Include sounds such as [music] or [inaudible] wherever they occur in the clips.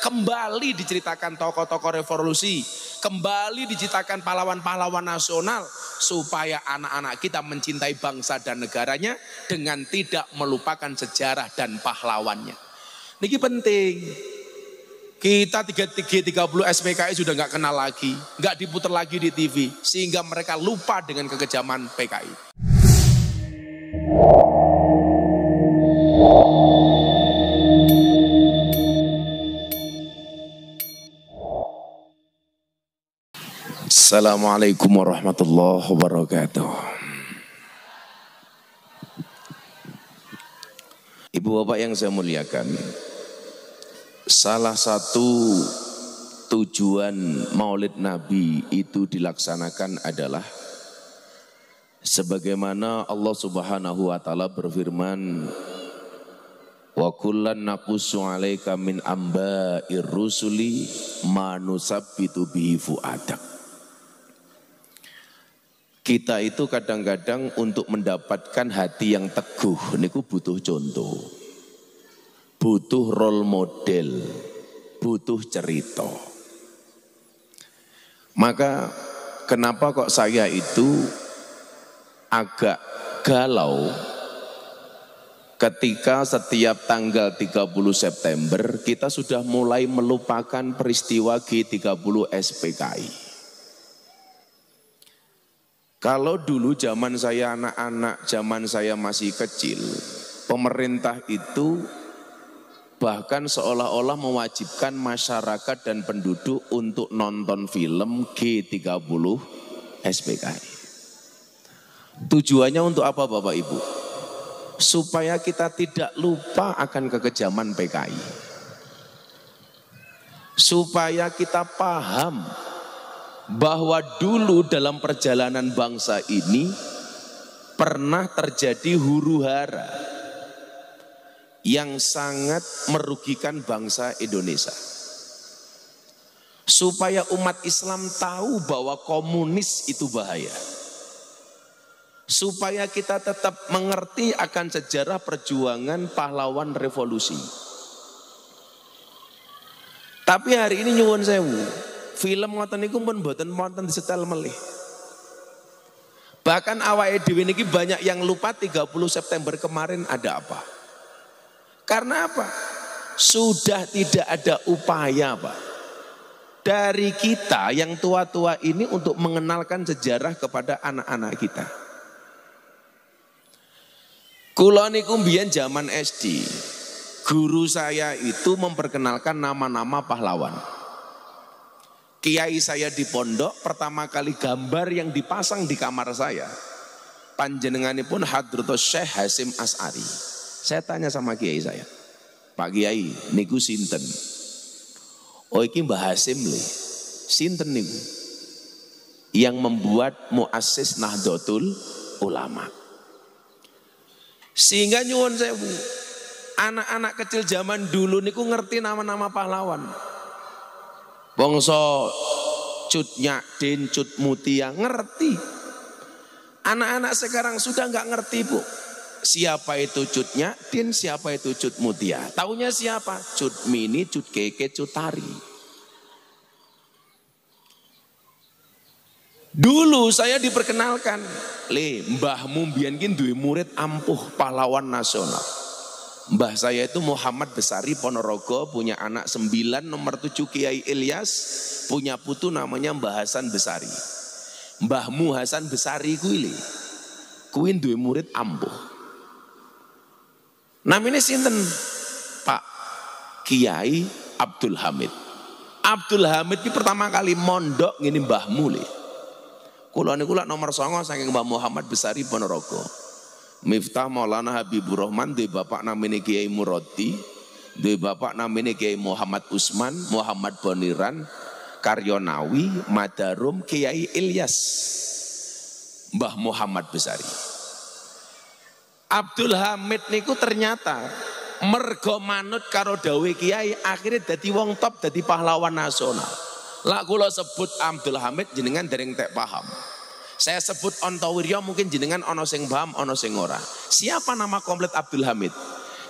kembali diceritakan tokoh-tokoh revolusi, kembali diceritakan pahlawan-pahlawan nasional supaya anak-anak kita mencintai bangsa dan negaranya dengan tidak melupakan sejarah dan pahlawannya. Niki penting. Kita 3330 SPKI sudah nggak kenal lagi, nggak diputar lagi di TV, sehingga mereka lupa dengan kekejaman PKI. Assalamualaikum warahmatullahi wabarakatuh. Ibu bapak yang saya muliakan, salah satu tujuan maulid nabi itu dilaksanakan adalah sebagaimana Allah subhanahu wa ta'ala berfirman Wa kullan naqussu 'alaika min amba'ir rusuli ma nusabbitu bihi fu'adak kita itu kadang-kadang untuk mendapatkan hati yang teguh niku butuh contoh. Butuh role model, butuh cerita. Maka kenapa kok saya itu agak galau ketika setiap tanggal 30 September kita sudah mulai melupakan peristiwa G30 SPKI. Kalau dulu zaman saya anak-anak, zaman saya masih kecil, pemerintah itu bahkan seolah-olah mewajibkan masyarakat dan penduduk untuk nonton film G30 SPKI. Tujuannya untuk apa Bapak Ibu? Supaya kita tidak lupa akan kekejaman PKI. Supaya kita paham bahwa dulu dalam perjalanan bangsa ini pernah terjadi huru hara yang sangat merugikan bangsa Indonesia. Supaya umat Islam tahu bahwa komunis itu bahaya. Supaya kita tetap mengerti akan sejarah perjuangan pahlawan revolusi. Tapi hari ini nyuwun sewu, film ngoten niku pun mboten wonten disetel melih. Bahkan awake dhewe niki banyak yang lupa 30 September kemarin ada apa. Karena apa? Sudah tidak ada upaya, Pak. Dari kita yang tua-tua ini untuk mengenalkan sejarah kepada anak-anak kita. Kulo niku mbiyen zaman SD. Guru saya itu memperkenalkan nama-nama pahlawan. Kiai saya di pondok pertama kali gambar yang dipasang di kamar saya. Panjenengani pun Hadrutus Syekh Hasim As'ari. Saya tanya sama kiai saya. Pak Kiai, niku sinten? Oh iki Mbah Hasim le. Sinten niku? Yang membuat muassis Nahdlatul Ulama. Sehingga nyuwun saya anak-anak kecil zaman dulu niku ngerti nama-nama pahlawan. Bongso cut nyakdin, cut mutia, ngerti. Anak-anak sekarang sudah nggak ngerti bu. Siapa itu cut nyakdin, siapa itu cut mutia. Taunya siapa? Cut mini, cut keke, cut tari. Dulu saya diperkenalkan, le mbahmu mbiyen ki duwe murid ampuh pahlawan nasional. Mbah saya itu Muhammad Besari Ponorogo punya anak sembilan nomor tujuh Kiai Ilyas punya putu namanya Mbah Hasan Besari. Mbahmu Hasan Besari kuili kuin duwe murid ampuh. Namanya sinten Pak Kiai Abdul Hamid. Abdul Hamid ini pertama kali mondok ngini mbahmu le. Kulo niku nomor songo saking Mbah Muhammad Besari Ponorogo. Miftah Maulana Habibur Rahman di bapak namanya Kiai Muroti, di bapak namanya Kiai Muhammad Usman, Muhammad Boniran, Karyonawi, Madarum, Kiai Ilyas, Mbah Muhammad Besari. Abdul Hamid niku ternyata mergo manut karo dawe kiai akhirnya dadi wong top dadi pahlawan nasional. Lah kula sebut Abdul Hamid jenengan dereng tek paham. Saya sebut Ontowiryo mungkin jenengan ono sing paham, ono sing ora. Siapa nama komplit Abdul Hamid?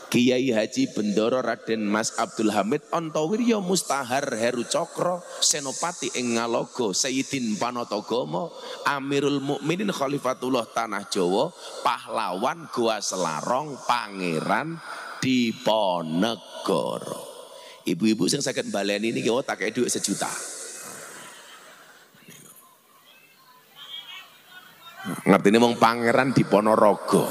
Kiai Haji Bendoro Raden Mas Abdul Hamid Ontowiryo Mustahar Heru Cokro Senopati ing Ngalogo Sayyidin Panotogomo Amirul Mukminin Khalifatullah Tanah Jawa pahlawan Gua Selarong Pangeran Diponegoro Ibu-ibu yang sakit baleni ini kau tak kayak duit sejuta. Ngerti ini mau pangeran di Ponorogo.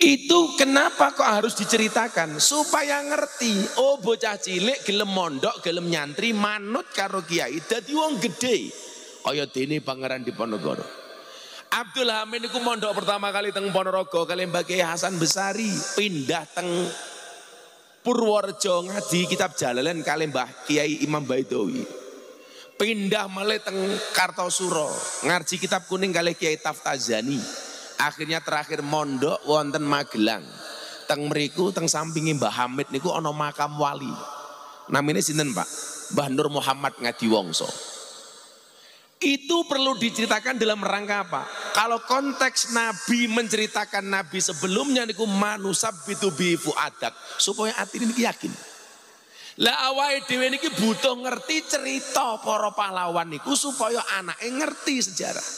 Itu kenapa kok harus diceritakan? Supaya ngerti, oh bocah cilik gelem mondok, gelem nyantri, manut karo kiai, dadi wong gede. Kaya dene pangeran di Ponorogo. Abdul Hamid itu mondok pertama kali teng Ponorogo kali Mbak Hasan Besari pindah teng Purworejo ngaji kitab Jalalain kali Mbah Kiai Imam Baidowi. Pindah malih teng Kartosuro, ngaji kitab kuning kali Kiai Taftazani. Akhirnya terakhir mondok wonten Magelang. Teng meriku teng sampingi Mbah Hamid niku ana makam wali. Namanya sinten Pak? Mbah Nur Muhammad Ngadiwongso. Itu perlu diceritakan dalam rangka apa? Kalau konteks Nabi menceritakan Nabi sebelumnya niku manusab itu bifu adak supaya hati ini yakin. Lah awal dewi niki butuh ngerti cerita para pahlawan niku supaya anaknya ngerti sejarah.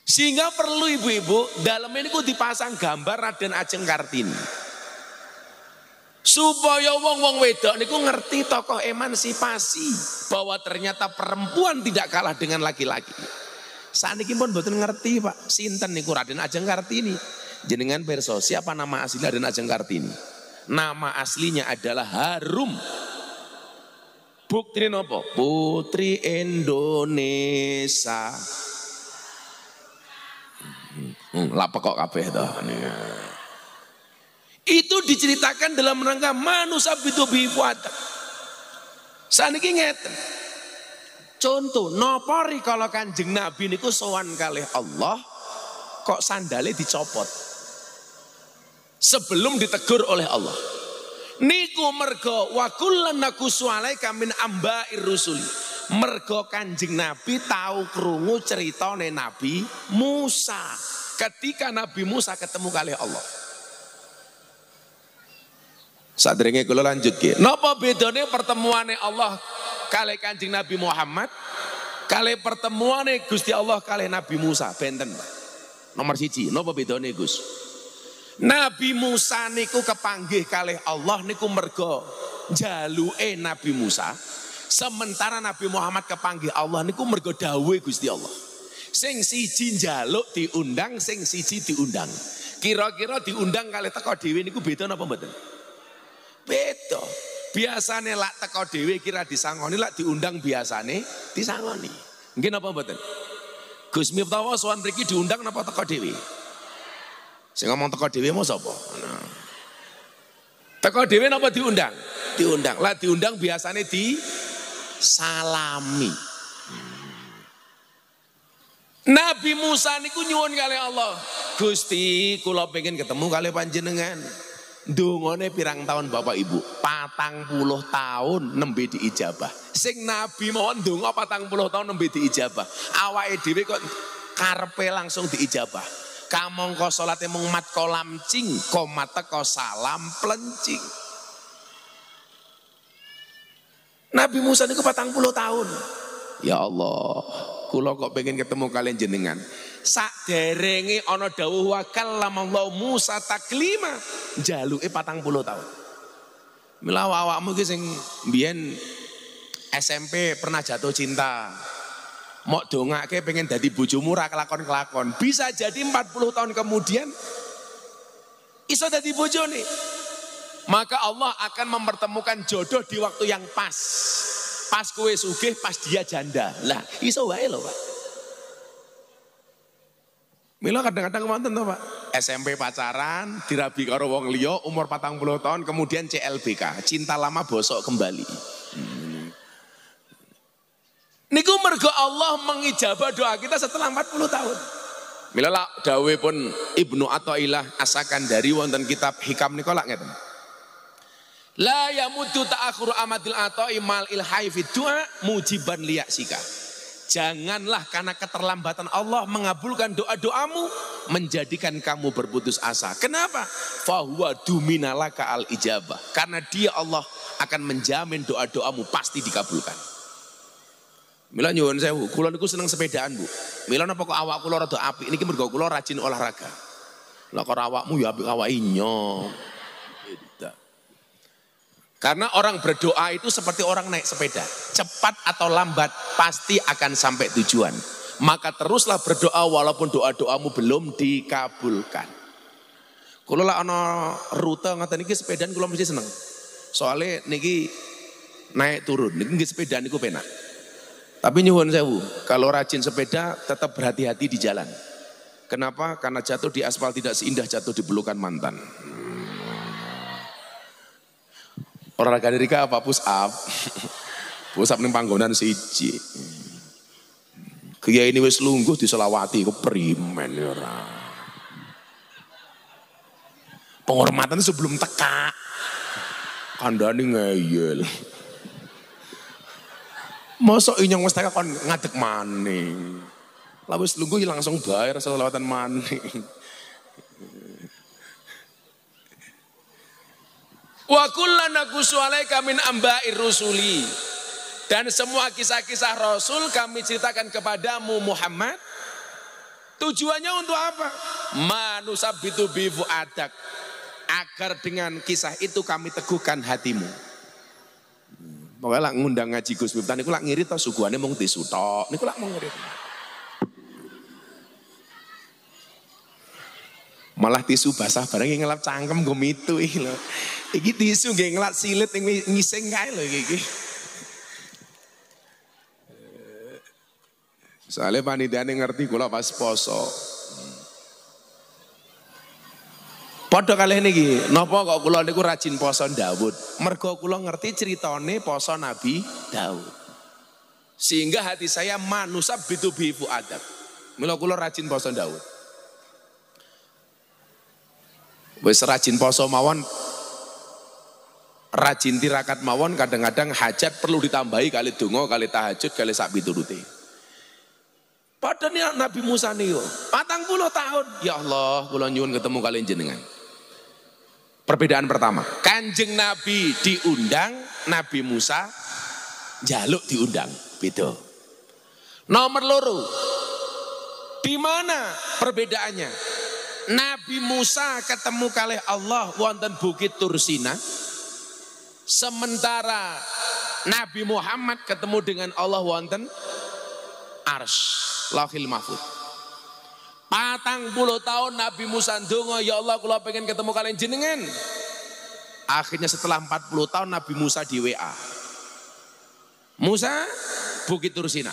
Sehingga perlu ibu-ibu dalam ini ku dipasang gambar Raden Ajeng Kartini. Supaya wong-wong wedok niku ngerti tokoh emansipasi bahwa ternyata perempuan tidak kalah dengan laki-laki. Saat ini pun betul ngerti Pak, sinten niku Raden Ajeng Kartini. Jenengan perso, siapa nama asli Raden Ajeng Kartini? Nama aslinya adalah Harum. Bukti nopo? Putri Indonesia. Hmm, hmm lapek kok kabeh to. Itu diceritakan dalam rangka manusia itu bifuat. Saat ini ngeten. Contoh, nopori kalau kanjeng Nabi niku sowan kali Allah, kok sandalnya dicopot. Sebelum ditegur oleh Allah. Niku mergo wa kullan nakusu alaika min amba'ir rusuli. Mergo kanjeng Nabi tahu kerungu ceritane Nabi Musa. Ketika Nabi Musa ketemu kali Allah. Sadrenge kula lanjut ki. Napa bedane pertemuane Allah kali Kanjeng Nabi Muhammad kali pertemuane Gusti Allah kali Nabi Musa benten. Nomor siji, napa bedane Gus? Nabi Musa niku kepanggih kali Allah niku mergo jaluke Nabi Musa. Sementara Nabi Muhammad kepanggih Allah niku mergo dawuhe Gusti Allah. Sing siji njaluk diundang, sing siji diundang. Kira-kira diundang kali teko dhewe niku beda napa mboten? Beda. Biasane lak teko dhewe kira disangoni lak diundang biasane disangoni. Nggih napa mboten? Gus Miftah sowan mriki diundang napa teko dhewe? Sing ngomong teko dhewe mau sapa? Nah. Teko dhewe napa diundang? Diundang. Lah diundang biasane di salami. Nabi Musa niku nyuwun kali Allah. Gusti, kula pengen ketemu kali panjenengan. Dungone pirang tahun Bapak Ibu? Patang puluh tahun nembe diijabah. Sing Nabi mawon donga patang puluh tahun nembe diijabah. Awake dhewe kok karpe langsung diijabah. Kamangka salate mung mat cing, komat teko salam plencing. Nabi Musa niku patang puluh tahun. Ya Allah, kula kok pengen ketemu kalian jenengan. Sak derenge ana dawuh wa kallamallahu Musa taklima jaluke 40 tahun. Mila awakmu ki mbiyen SMP pernah jatuh cinta. Mok dongake pengen dadi bojomu ra kelakon-kelakon. Bisa jadi 40 tahun kemudian iso dadi bojone. Maka Allah akan mempertemukan jodoh di waktu yang pas. Pas kue sugih, pas dia janda. Lah, iso wae lho, Pak. Mila kadang-kadang wonten to, Pak. SMP pacaran, dirabi karo wong liya umur 40 tahun kemudian CLBK, cinta lama bosok kembali. Niku mergo Allah mengijabah doa kita setelah 40 tahun. Mila dawe pun Ibnu Athaillah asakan dari wonten kitab Hikam niku lak ngeten. La yamudu ta'akhuru amadil atoi mal ilhai fid du'a mujiban liyaksika. Janganlah karena keterlambatan Allah mengabulkan doa-doamu menjadikan kamu berputus asa. Kenapa? Fahuwa duminalaka al ijabah. Karena dia Allah akan menjamin doa-doamu pasti dikabulkan. Mila nyuwun sewu, kula niku seneng sepedaan, Bu. Mila napa kok awak kula rada apik niki mergo kula rajin olahraga. Lah kok awakmu ya apik awak inyo. Karena orang berdoa itu seperti orang naik sepeda. Cepat atau lambat pasti akan sampai tujuan. Maka teruslah berdoa walaupun doa-doamu belum dikabulkan. Kalau lah ono rute ngata niki sepedaan kalau mesti seneng. Soalnya niki naik turun, niki sepedaan niku penak. Tapi nyuwun sewu, kalau rajin sepeda tetap berhati-hati di jalan. Kenapa? Karena jatuh di aspal tidak seindah jatuh di pelukan mantan. Olahraga dari apa? Push up. [laughs] Push up ning panggonan siji. Kiai ini wis lungguh diselawati ke primen ya ora. Penghormatan sebelum teka. Kandani ngeyel. Mosok inyong wis teka kon ngadeg maning. Wis lungguh langsung bayar selawatan maning. Wa kullana alaika min amba'ir rusuli. Dan semua kisah-kisah Rasul kami ceritakan kepadamu Muhammad. Tujuannya untuk apa? Manusabitu bifu adak. Agar dengan kisah itu kami teguhkan hatimu. Pokoknya lah ngundang ngaji Gus Miftah niku lak ngirit to suguhane mung tisu tok. Niku lak mau ngirit. Malah tisu basah bareng ngelap cangkem gue mitu iki. Iki tisu nggih ngelat silit ning ngising kae lho iki. Soalnya panitiane ngerti kula pas poso. Padha kalih niki, napa kok kula niku rajin poso Daud? Mergo kula ngerti ceritane poso Nabi Daud. Sehingga hati saya manusab bitu bifu adab. Mila kula rajin poso Daud. Wis rajin poso mawon rajin tirakat mawon kadang-kadang hajat perlu ditambahi kali donga kali tahajud kali sak piturute. Padahal Nabi Musa patang puluh tahun. Ya Allah, kula nyuwun ketemu kalian jenengan. Perbedaan pertama, kanjeng Nabi diundang, Nabi Musa jaluk diundang. Beda. Nomor loro, di mana perbedaannya? Nabi Musa ketemu kali Allah wonten Bukit Tursina. Sementara Nabi Muhammad ketemu dengan Allah wonten Ars, Lauhil Mahfud. Patang puluh tahun Nabi Musa ndonga, ya Allah kalau pengen ketemu kalian jenengan. Akhirnya setelah 40 tahun Nabi Musa di WA. Musa Bukit Tursina.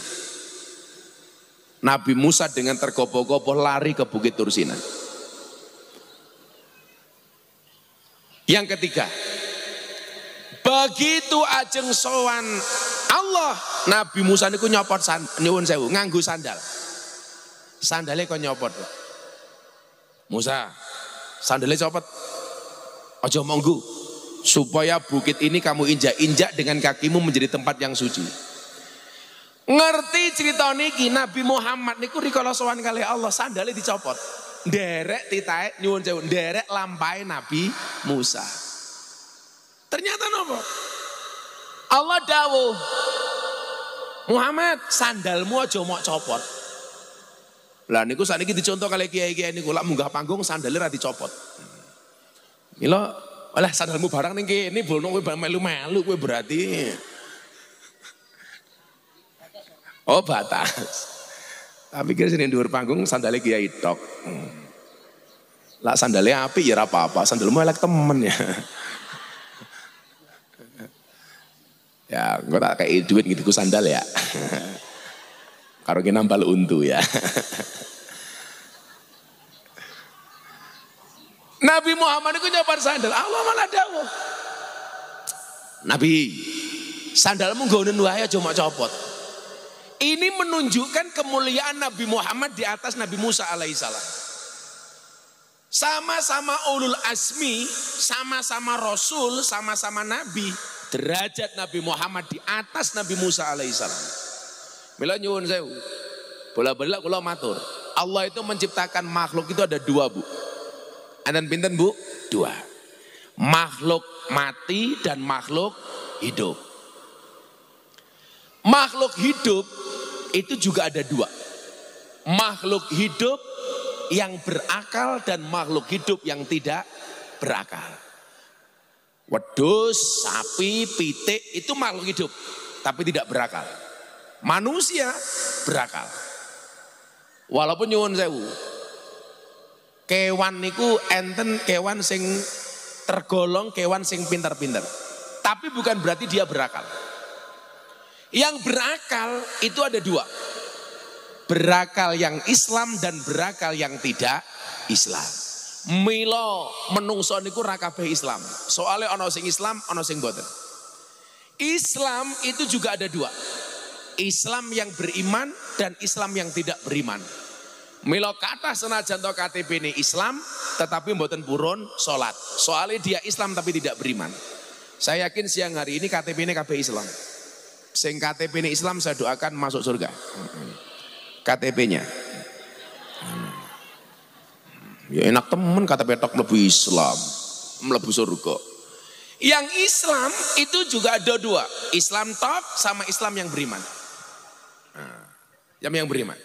Nabi Musa dengan tergopoh-gopoh lari ke Bukit Tursina. Yang ketiga, begitu ajeng sowan Allah, Nabi Musa niku nyopot san, nyuwun sewu, nganggu sandal. Sandalnya kok nyopot. Musa, sandalnya copot. Ojo monggu, supaya bukit ini kamu injak-injak dengan kakimu menjadi tempat yang suci. Ngerti cerita niki Nabi Muhammad niku rikala sowan kali Allah sandalnya dicopot derek titae nyuwun sewu derek lampai Nabi Musa. Ternyata nopo? Allah dawuh Muhammad sandalmu aja mau copot. Lah niku saniki dicontoh kali kiai-kiai niku lak munggah panggung sandalnya ra dicopot. Mila oleh sandalmu barang ning kene bono kowe melu-melu kowe berarti. Oh batas. Tapi kira sini dhuwur panggung sandalnya kiai tok. Lah sandalnya api ya apa-apa, sandalmu elek temen ya. ya, gue tak kayak duit gitu sandal ya. Karo kita nambal untu ya. Nabi Muhammad itu nyopar sandal, Allah malah dawuh. Nabi, sandalmu gak wae cuma copot. Ini menunjukkan kemuliaan Nabi Muhammad di atas Nabi Musa alaihissalam. Sama-sama ulul asmi, sama-sama rasul, sama-sama nabi. Derajat Nabi Muhammad di atas Nabi Musa alaihissalam. Mila nyuwun sewu. Bola-bola kula matur. Allah itu menciptakan makhluk itu ada dua bu. Ada pinten bu? Dua. Makhluk mati dan makhluk hidup. Makhluk hidup itu juga ada dua. Makhluk hidup yang berakal dan makhluk hidup yang tidak berakal. Wedus, sapi, pitik itu makhluk hidup tapi tidak berakal. Manusia berakal. Walaupun nyuwun sewu. Kewan niku enten kewan sing tergolong kewan sing pinter-pinter. Tapi bukan berarti dia berakal. Yang berakal itu ada dua. Berakal yang Islam dan berakal yang tidak Islam. Milo menungso niku rakabe Islam. Soalnya ono sing Islam, ono sing boten. Islam itu juga ada dua. Islam yang beriman dan Islam yang tidak beriman. Milo kata senajan to KTP ini Islam, tetapi mboten purun sholat. Soalnya dia Islam tapi tidak beriman. Saya yakin siang hari ini KTP ini KB Islam. Sing KTP ini Islam saya doakan masuk surga. KTP-nya. Ya enak temen kata petok lebih Islam, melebu surga. Yang Islam itu juga ada dua, Islam top sama Islam yang beriman. Nah, yang beriman.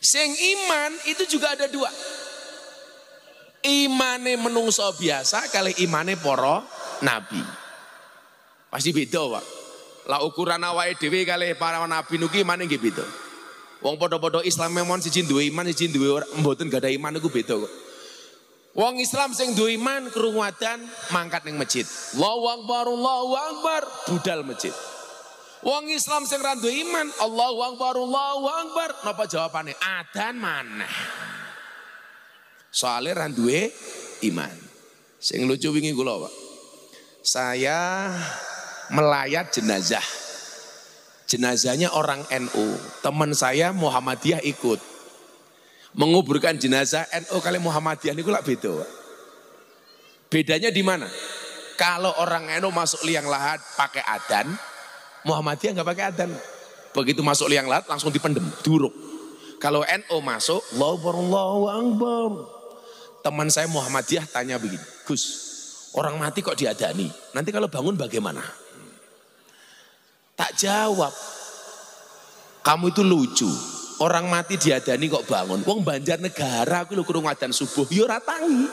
Sing iman itu juga ada dua. Imane menungso biasa kali imane poro nabi. Pasti beda, Pak. Lah ukuran awake dhewe kali para nabi nuki imane nggih beda. Wong padha-padha Islam memang siji duwe iman, siji duwe mboten gak ada iman iku beda kok. Wong Islam sing duwe iman krungu mangkat ning masjid. Allahu Akbar, Allahu Akbar, budal masjid. Wong Islam sing ra duwe iman, Allahu Akbar, Allahu Akbar, napa jawabane? Adzan maneh. Soale ra duwe iman. Sing lucu wingi kula, Pak. Saya melayat jenazah. Jenazahnya orang NU. Teman saya Muhammadiyah ikut menguburkan jenazah NU kali Muhammadiyah ini lak beda. Bedanya di mana? Kalau orang NU masuk liang lahat pakai adan, Muhammadiyah nggak pakai adan. Begitu masuk liang lahat langsung dipendem, duruk. Kalau NU masuk, Allahu Akbar. Teman saya Muhammadiyah tanya begini, Gus, orang mati kok diadani? Nanti kalau bangun bagaimana? Tak jawab. Kamu itu lucu. Orang mati diadani kok bangun. Wong Banjar negara aku lu kurung adzan subuh yo ora tangi.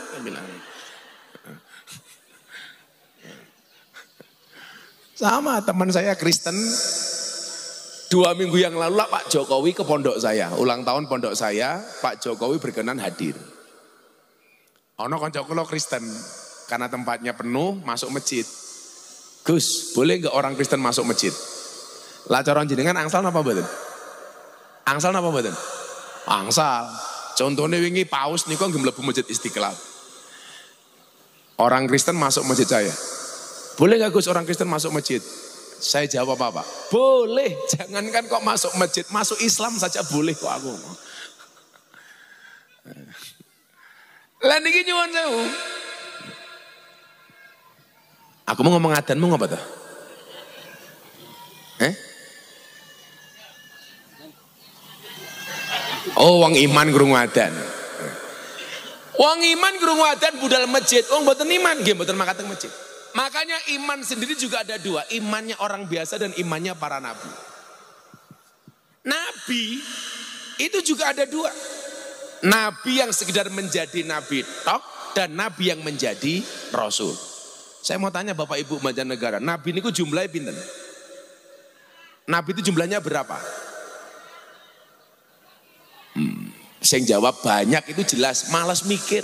Sama teman saya Kristen dua minggu yang lalu lah Pak Jokowi ke pondok saya. Ulang tahun pondok saya, Pak Jokowi berkenan hadir. Ono konco kula Kristen karena tempatnya penuh masuk masjid. Gus, boleh nggak orang Kristen masuk masjid? Lah cara jenengan angsal apa betul? Angsal apa mboten? Angsal. Contohnya wingi paus niku nggih mlebu masjid Istiqlal. Orang Kristen masuk masjid saya. Boleh nggak Gus orang Kristen masuk masjid? Saya jawab apa Pak? Boleh, jangankan kok masuk masjid, masuk Islam saja boleh kok aku. [laughs] Lah niki nyuwun sewu. Aku mau ngomong adan mau ngapa tuh? Eh? Oh, wong iman krungu adzan. Wong iman krungu adzan budal masjid. Wong mboten iman nggih mboten mangkat masjid. Makanya iman sendiri juga ada dua, imannya orang biasa dan imannya para nabi. Nabi itu juga ada dua. Nabi yang sekedar menjadi nabi tok dan nabi yang menjadi rasul. Saya mau tanya Bapak Ibu negara, nabi ini jumlahnya pinten? Nabi itu jumlahnya berapa? Hmm. Sing jawab banyak itu jelas, malas mikir.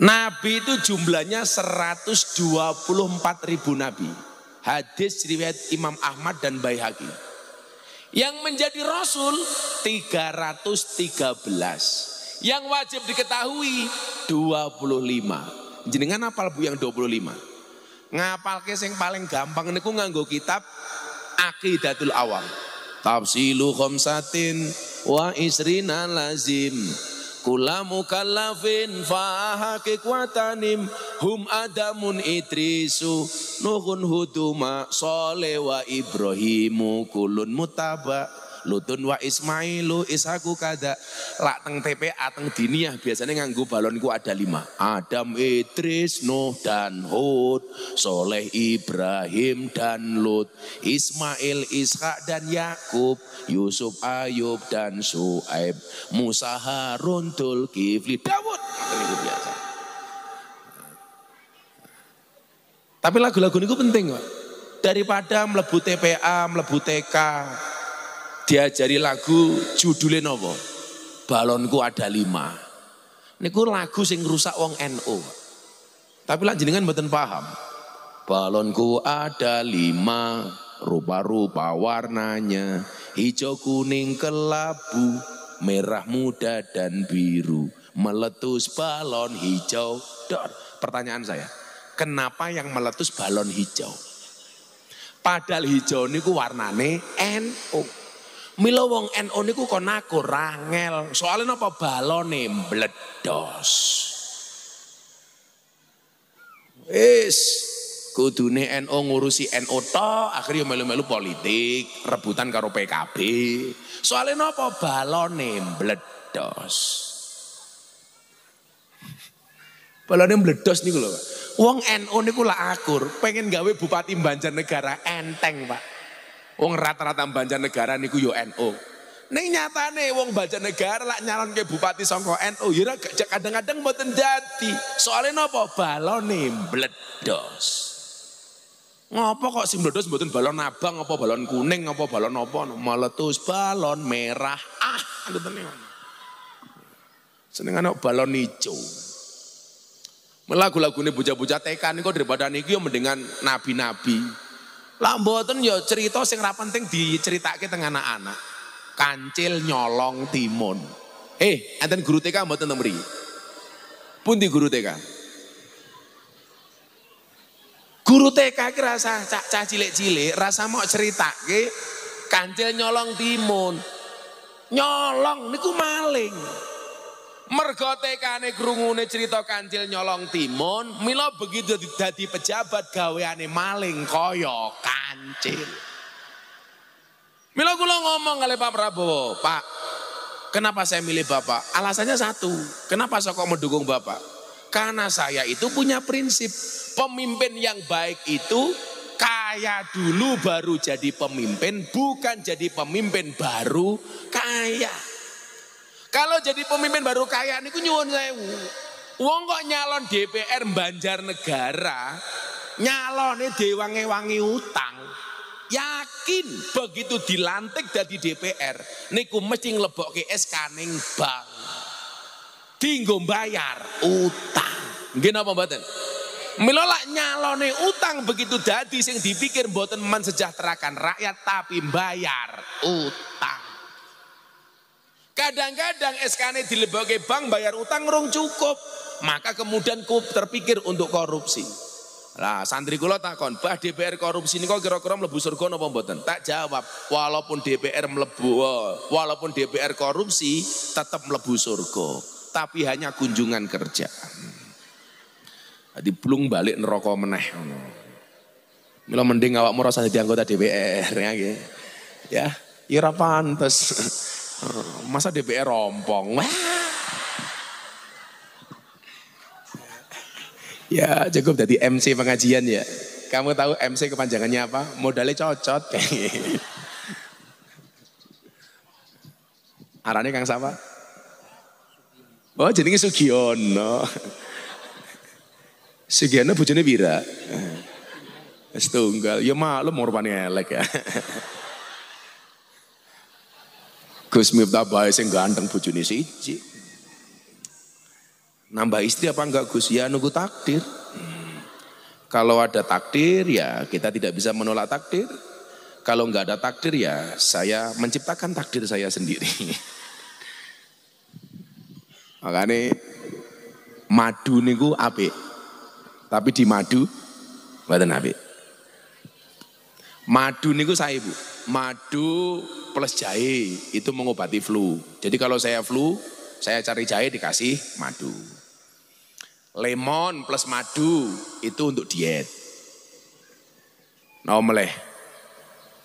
Nabi itu jumlahnya 124 ribu nabi. Hadis riwayat Imam Ahmad dan Baihaqi. Yang menjadi rasul 313. Yang wajib diketahui 25. Jenengan apal Bu yang 25? Ngapal ke yang paling gampang niku nganggo kitab Aqidatul Awam. Tafsilu khamsatin wa isrina lazim Kula mukallafin faha kikwatanim Hum adamun idrisu Nuhun huduma Sole wa ibrahimu Kulun mutaba Lutun wa Ismailu Ishaku kada. Lak teng TPA teng diniyah biasanya nganggu balon ku ada lima. Adam, Idris, Nuh dan Hud. Soleh, Ibrahim dan Lut. Ismail, Ishak dan Yakub. Yusuf, Ayub dan Su'aib. Musa, Harun, Tulkifli, Dawud. Biasa. Tapi lagu-lagu ini penting kok. Daripada melebu TPA, melebu TK, diajari lagu judulnya nopo. Balonku ada lima. Niku lagu sing rusak wong NU. Tapi lah jenengan mboten paham. Balonku ada lima, rupa-rupa warnanya, hijau kuning kelabu, merah muda dan biru, meletus balon hijau. Dor. Pertanyaan saya, kenapa yang meletus balon hijau? Padahal hijau niku warnane NU. Mila wong NU niku kon aku rangel. Soalnya napa balone mbledos. Wis kudune NU ngurusi NU to, akhirnya melu-melu politik, rebutan karo PKB. Soalnya napa balone mbledos. Balone mbledos niku lho, Pak. Wong NU niku lah akur, pengen gawe bupati Banjarnegara enteng, Pak. Wong rata-rata Banjarnegara niku yo NU. Ning nyatane wong Banjarnegara lak nyalon ke bupati sangka NU, ya kadang-kadang mboten dadi. Soale napa balone mbledos. Ngopo kok sing mbledos mboten balon abang apa balon kuning apa balon apa meletus balon merah. Ah, ngoten niku. Seneng ana balon hijau. Lagu-lagu ini bocah-bocah TK kok daripada niki mendingan nabi-nabi. Lah mboten ya cerita sing ra penting diceritake teng anak-anak. Kancil nyolong timun. Eh, enten guru TK mboten mriki. Pundi guru TK? Guru TK ki rasa cak cah cilik-cilik rasa mau ceritake kancil nyolong timun. Nyolong niku maling. Mergo tekane krungune cerita kancil nyolong timun, mila begitu dadi pejabat gaweane maling kaya kancil. Mila kula ngomong kali Pak Prabowo, Pak, kenapa saya milih Bapak? Alasannya satu, kenapa saya kok mendukung Bapak? Karena saya itu punya prinsip, pemimpin yang baik itu kaya dulu baru jadi pemimpin, bukan jadi pemimpin baru kaya. Kalau jadi pemimpin baru kaya niku nyuwun sewu. Wong kok nyalon DPR Banjarnegara, nyalone dewangi-wangi utang. Yakin begitu dilantik dari DPR, niku mesti nglebokke SK ning bank. Dinggo bayar utang. Nggih napa mboten? Mila lak utang begitu dadi sing dipikir mboten mensejahterakan rakyat tapi bayar utang. Kadang-kadang SKN dilebokke bank bayar utang rong cukup. Maka kemudian terpikir untuk korupsi. Lah santri kula takon, "Bah DPR korupsi kok kira-kira mlebu surga napa mboten?" Tak jawab, walaupun DPR mlebu walaupun DPR korupsi tetap mlebu surga, tapi hanya kunjungan kerja. Jadi belum balik neraka meneh ngono. Mila mending awakmu rasa jadi anggota DPR ya. Ya, ya ora pantes. Masa DPR rompong? Ya cukup jadi MC pengajian ya. Kamu tahu MC kepanjangannya apa? Modalnya cocot. [laughs] Arane Kang siapa? Oh jenenge Sugiono. Sugiono bojone pira? Setunggal. Ya maklum rupane elek ya. Gus Miftah bae sing ganteng bojone siji. Nambah istri apa enggak Gus? Ya nunggu takdir. Kalau ada takdir ya kita tidak bisa menolak takdir. Kalau enggak ada takdir ya saya menciptakan takdir saya sendiri. [laughs] Makanya madu niku apik. Tapi di madu mboten apik. Madu niku saya Bu. Madu plus jahe itu mengobati flu. Jadi kalau saya flu, saya cari jahe dikasih madu. Lemon plus madu itu untuk diet. Nah meleh.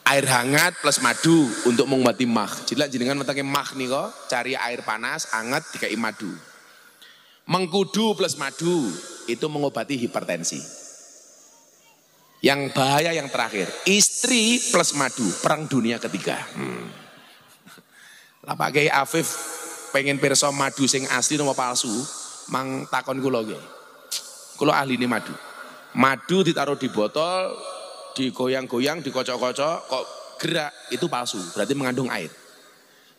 Air hangat plus madu untuk mengobati mah. Jadi jenengan metake mah nih kok, cari air panas, hangat dikai madu. Mengkudu plus madu itu mengobati hipertensi. Yang bahaya yang terakhir, istri plus madu, perang dunia ketiga. Hmm. Lah pakai Afif pengen perso madu sing asli nopo palsu, mang takon kula nggih. Ahli ini madu. Madu ditaruh di botol, digoyang-goyang, dikocok-kocok, kok gerak, itu palsu, berarti mengandung air.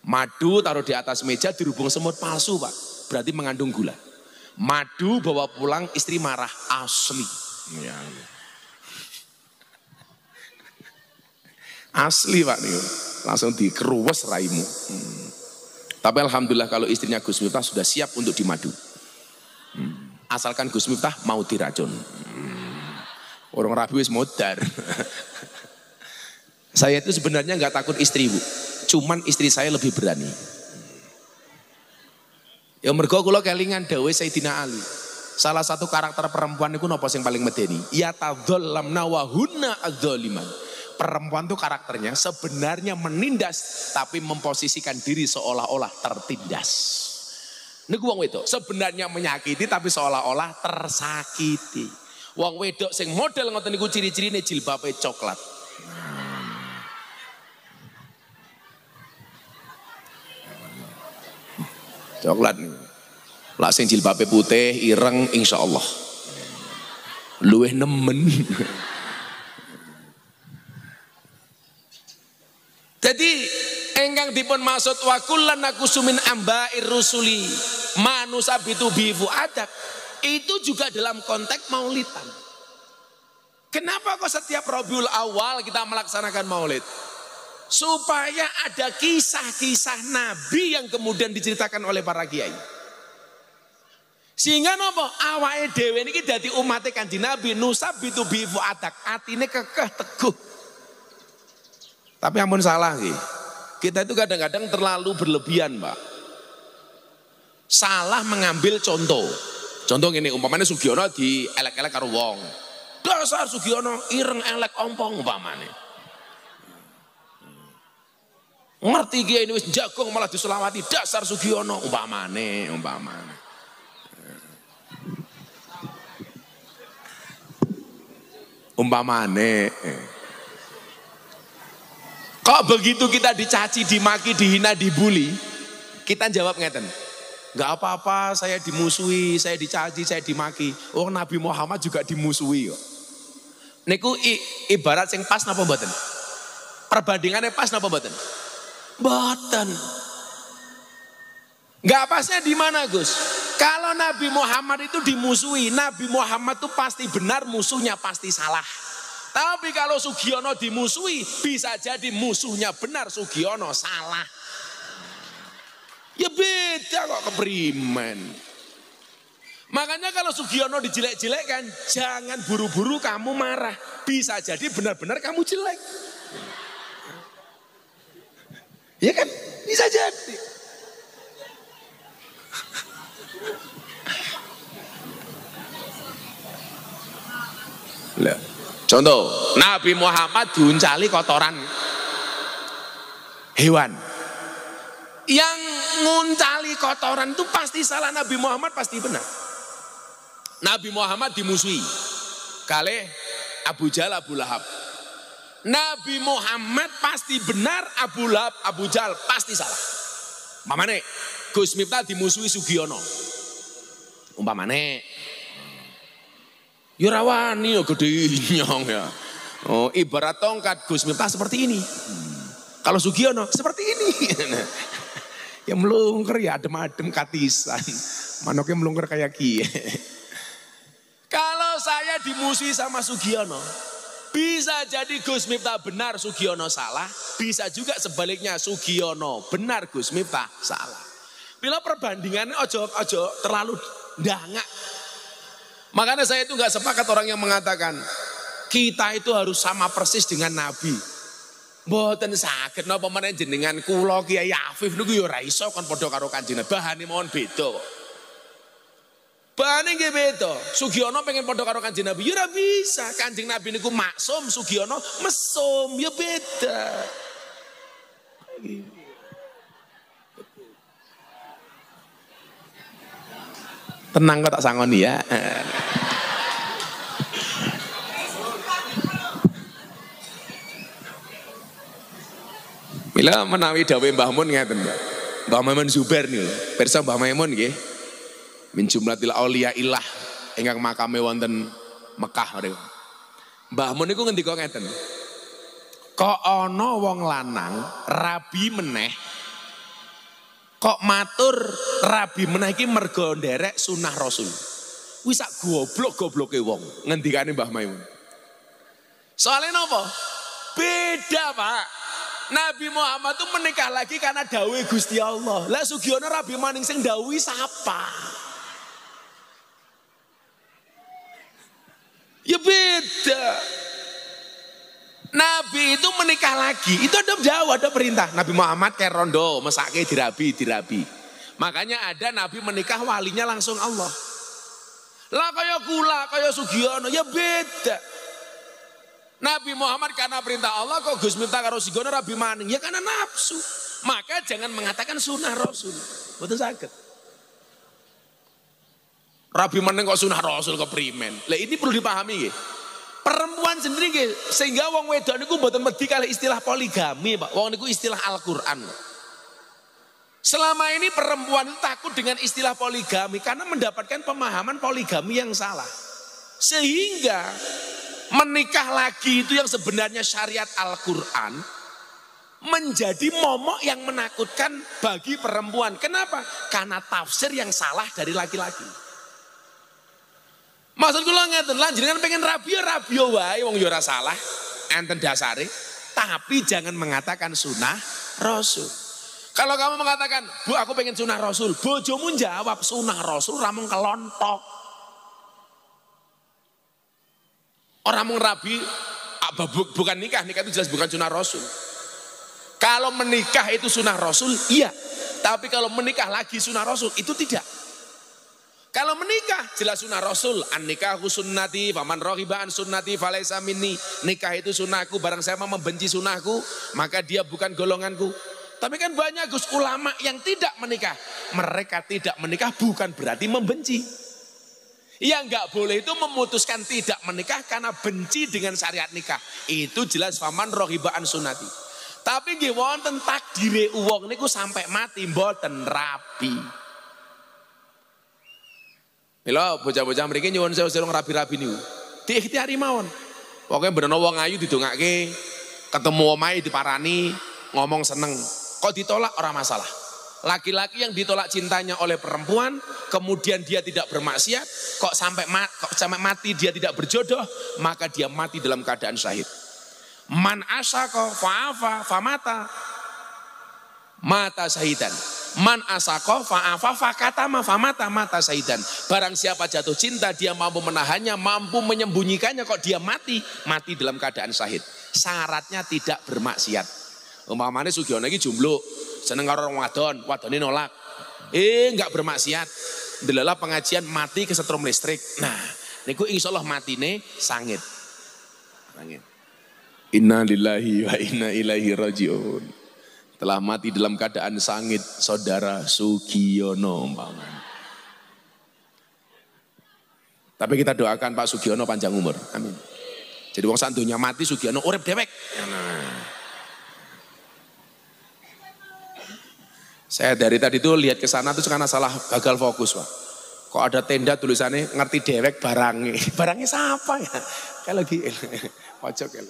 Madu taruh di atas meja dirubung semut palsu pak, berarti mengandung gula. Madu bawa pulang istri marah asli. Ya. Asli pak nih, langsung dikeruwes raimu. Hmm. Tapi alhamdulillah kalau istrinya Gus Miftah sudah siap untuk dimadu. Hmm. Asalkan Gus Miftah mau diracun. Hmm. Orang rabi wis modar. [laughs] saya itu sebenarnya nggak takut istri bu, cuman istri saya lebih berani. Ya mergo kula kelingan dawuh Sayyidina Ali. Salah satu karakter perempuan itu nopo yang paling medeni. Ya tadzallamna wa hunna adzaliman. Perempuan itu karakternya sebenarnya menindas tapi memposisikan diri seolah-olah tertindas. Niku wong itu sebenarnya menyakiti tapi seolah-olah tersakiti. Wong wedok sing model ngoten niku ciri-cirine jilbabe coklat. Coklat nih. Lah sing jilbabe putih, ireng insyaallah. Luweh nemen. [laughs] Jadi engkang dipun maksud wa kullan nakusumin amba'ir rusuli manusabitu bifu adak itu juga dalam konteks maulidan. Kenapa kok setiap Rabiul Awal kita melaksanakan maulid? Supaya ada kisah-kisah Nabi yang kemudian diceritakan oleh para kiai. Sehingga nopo awake dhewe niki dadi umat Kanjeng Nabi nusabitu bi fuadak atine kekeh teguh. Tapi ampun salah sih. Kita itu kadang-kadang terlalu berlebihan, Pak. Salah mengambil contoh. Contoh ini umpamanya Sugiono di elek-elek karo wong. Dasar Sugiono ireng elek ompong umpamanya. Ngerti dia ini wis jagung malah diselawati dasar Sugiono umpamane umpamane. Umpamane. Kok begitu kita dicaci, dimaki, dihina, dibully, kita jawab ngeten. Enggak apa-apa, saya dimusuhi, saya dicaci, saya dimaki. Oh Nabi Muhammad juga dimusuhi kok. Niku ibarat sing pas napa mboten? Perbandingannya pas napa mboten? Mboten. Enggak pasnya di mana Gus? Kalau Nabi Muhammad itu dimusuhi, Nabi Muhammad itu pasti benar, musuhnya pasti salah. Tapi kalau Sugiono dimusuhi, bisa jadi musuhnya benar, Sugiono salah. Ya beda kok keprimen. Makanya kalau Sugiono dijelek-jelekkan, jangan buru-buru kamu marah. Bisa jadi benar-benar kamu jelek. Ya kan? Bisa jadi. Contoh, Nabi Muhammad diuncali kotoran hewan. Yang nguncali kotoran itu pasti salah Nabi Muhammad pasti benar. Nabi Muhammad dimusuhi. Kale Abu Jal Abu Lahab. Nabi Muhammad pasti benar, Abu Lahab, Abu Jal pasti salah. Mamane Gus Miftah dimusuhi Sugiono. Umpamane Yurawani ya gede nyong ya. Oh, ibarat tongkat Gus Miftah seperti ini. Kalau Sugiono seperti ini. [laughs] Ya melungker ya adem-adem katisan. Manoknya melungker kayak kie. [laughs] Kalau saya dimusuhi sama Sugiono, bisa jadi Gus Miftah benar Sugiono salah, bisa juga sebaliknya Sugiono benar Gus Miftah salah. Bila perbandingannya ojo ojo terlalu dangak. Makanya saya itu nggak sepakat orang yang mengatakan kita itu harus sama persis dengan Nabi. Mboten sakit napa meneh jenengan kula Kiai Afif niku ya ora iso kon karo Kanjeng Bahane mohon beda Bane nggih beda. Sugiono pengen padha karo Kanjeng Nabi, ya ora bisa. Kanjeng Nabi niku maksum, Sugiono mesum, ya beda. Tenang kok tak sangoni ya. Mila menawi dawuh Mbah Mun ngeten, Mbah. Mbah Maimun Zubair nih, pirsa Mbah Maimun nggih. Min jumlatil auliya ilah ingkang makame wonten Mekah mriku. Mbah Mun niku ngendika ngeten. Kok ana wong lanang rabi meneh kok matur rabi meneh iki mergo nderek sunah Rasul. Wis sak goblok-gobloke wong ngendikane Mbah Maimun. Soalnya nopo? Beda, Pak. Nabi Muhammad itu menikah lagi karena dawe Gusti Allah. Lah Sugiono Rabi maning sing dawi siapa? Ya beda. Nabi itu menikah lagi, itu ada jauh, ada perintah. Nabi Muhammad kayak rondo, mesake dirabi, dirabi. Makanya ada Nabi menikah walinya langsung Allah. Lah kaya kula, kaya Sugiono, ya beda. Nabi Muhammad karena perintah Allah kok Gus Miftah karo Sigono Rabi Maning. Ya karena nafsu. Maka jangan mengatakan sunnah Rasul. Betul sakit. Rabi Maning kok sunnah Rasul ke primen. Lah ini perlu dipahami ya. Perempuan sendiri. Sehingga wong wedon niku mboten kali istilah poligami, Pak. Wong niku istilah Al-Qur'an. Selama ini perempuan takut dengan istilah poligami karena mendapatkan pemahaman poligami yang salah. Sehingga menikah lagi itu yang sebenarnya syariat Al-Quran menjadi momok yang menakutkan bagi perempuan. Kenapa? Karena tafsir yang salah dari laki-laki. Maksud kula ngeten, lan jenengan pengen rabi ya rabi ya wae wong ya salah. Enten dasare, tapi jangan mengatakan sunnah Rasul. Kalau kamu mengatakan, "Bu, aku pengen sunnah Rasul." Bojomu jawab, "Sunnah Rasul ramung kelontok." Orang mau rabi ah, bukan nikah, nikah itu jelas bukan sunnah rasul. Kalau menikah itu sunnah rasul, iya. Tapi kalau menikah lagi sunnah rasul, itu tidak. Kalau menikah jelas sunnah rasul. An nikahu sunnati, faman rohibaan sunnati, falaisa minni. Nikah itu sunnahku, barang saya membenci sunnahku, maka dia bukan golonganku. Tapi kan banyak gus ulama yang tidak menikah. Mereka tidak menikah bukan berarti membenci. Yang nggak boleh itu memutuskan tidak menikah karena benci dengan syariat nikah. Itu jelas faman rohibaan sunati. Tapi nggih wonten takdire uang niku sampai mati mboten rapi. Mila bocah-bocah mriki nyuwun sewu sewu rapi-rapi niku. Diikhtiari mawon. Pokoknya bener wong ayu didongake, ketemu omahe diparani, ngomong seneng. Kok ditolak orang masalah. Laki-laki yang ditolak cintanya oleh perempuan, kemudian dia tidak bermaksiat, kok sampai mat, kok sampai mati dia tidak berjodoh, maka dia mati dalam keadaan syahid. Man asako fa'afa famata mata syahidan. Man asako fa'afa fakatama famata mata syahidan. Barang siapa jatuh cinta dia mampu menahannya, mampu menyembunyikannya kok dia mati, mati dalam keadaan syahid. Syaratnya tidak bermaksiat. Umpamanya Sugiono ini jumlah seneng karo wadon, wadone nolak. Eh nggak bermaksiat. Delala pengajian mati kesetrum listrik. Nah, niku insya Allah matine sangit. Sangit. Inna lillahi wa inna ilaihi rajiun. Telah mati dalam keadaan sangit saudara Sugiono umpamanya. Tapi kita doakan Pak Sugiono panjang umur. Amin. Jadi wong santunya mati Sugiono urip dewek. Saya dari tadi tuh lihat ke sana tuh karena salah gagal fokus, Pak. Kok ada tenda tulisannya ngerti dewek barangnya. [laughs] Barangnya siapa ya? Kayak lagi [laughs] pojok ya.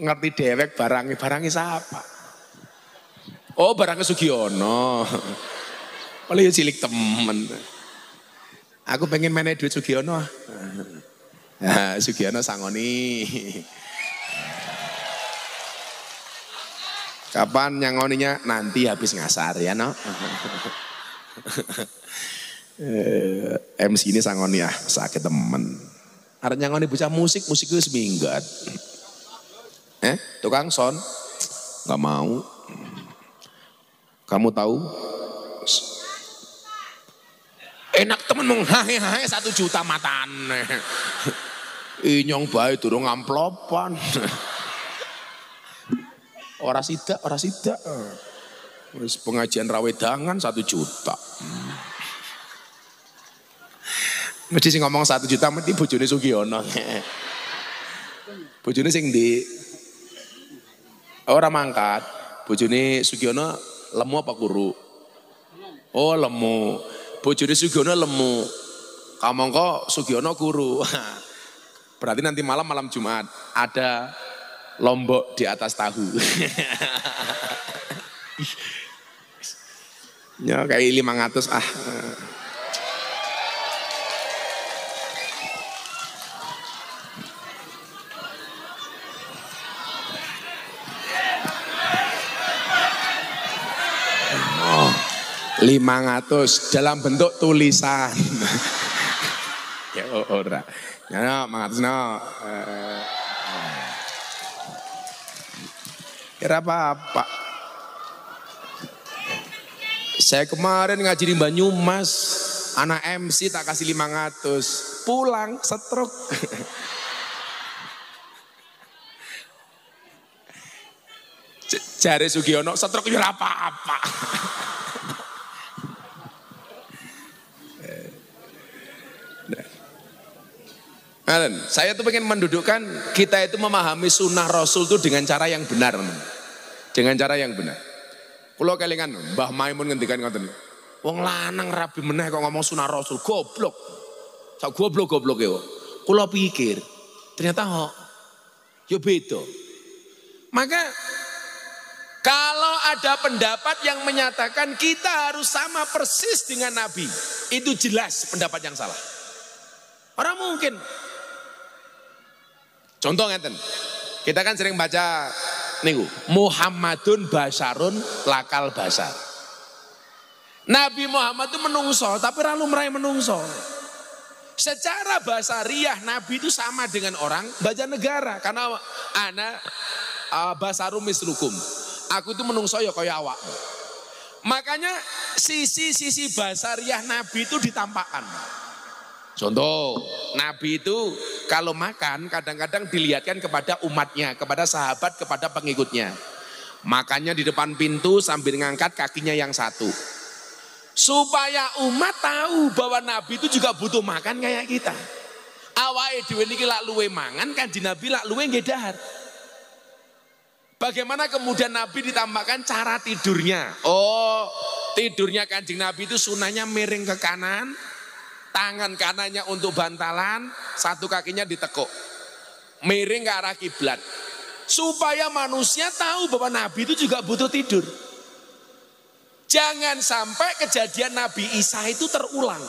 Ngerti dewek barangnya, barangnya siapa? Oh barangnya Sugiono. Kalau ya cilik temen. Aku pengen main duit Sugiono. Nah, Sugiono sangoni. Kapan nyangoninya? Nanti habis ngasar ya no. Eh, MC ini sangoni ya sakit temen. Ada nyangoni bocah musik, musik itu seminggat. Eh, tukang son? Gak mau. Kamu tahu? Enak temen mong hahe hahe satu juta matane. [laughs] Inyong bae durung amplopan. [laughs] ora sidak, ora sidak. Pengajian rawedangan satu juta. Mesti sing ngomong satu juta mesti bojone Sugiono. [laughs] bojone sing di ora mangkat. Bojone Sugiono lemu apa kuru? Oh lemu. Bojone Sugiono lemu. Kamangka Sugiono kuru. [laughs] Berarti nanti malam malam Jumat ada lombok di atas tahu. ya kayak 500 ah. Lima ratus dalam bentuk tulisan. [laughs] ya ora. Ya no, mangatus no. Uh, kira apa-apa. Saya kemarin ngaji di Banyumas, anak MC tak kasih 500, pulang setruk. [laughs] Jare Sugiono, setruk ya apa-apa. [laughs] Alan, saya tuh pengen mendudukkan kita itu memahami sunnah Rasul itu dengan cara yang benar. Dengan cara yang benar. Kulo kelingan Mbah Maimun ngendikan ngoten. Wong lanang rabi meneh kok ngomong sunnah Rasul, goblok. Sak goblok goblok ya. Kulo pikir, ternyata kok ya beda. Maka kalau ada pendapat yang menyatakan kita harus sama persis dengan Nabi, itu jelas pendapat yang salah. Orang mungkin Contoh ngeten. Kita kan sering baca niku, Muhammadun basarun lakal basar. Nabi Muhammad itu menungso, tapi lalu meraih menungso. Secara bahasa riah Nabi itu sama dengan orang baca negara. Karena anak uh, basarum mislukum. Aku itu menungso ya kaya awak. Makanya sisi-sisi bahasa riah Nabi itu ditampakkan. Contoh, Nabi itu kalau makan kadang-kadang dilihatkan kepada umatnya, kepada sahabat, kepada pengikutnya. Makannya di depan pintu sambil ngangkat kakinya yang satu. Supaya umat tahu bahwa Nabi itu juga butuh makan kayak kita. Awai dhewe niki lak luwe mangan di Nabi lak luwe nggih Bagaimana kemudian Nabi ditambahkan cara tidurnya? Oh, tidurnya kanjeng Nabi itu sunahnya miring ke kanan, tangan kanannya untuk bantalan, satu kakinya ditekuk. Miring ke arah kiblat. Supaya manusia tahu bahwa Nabi itu juga butuh tidur. Jangan sampai kejadian Nabi Isa itu terulang.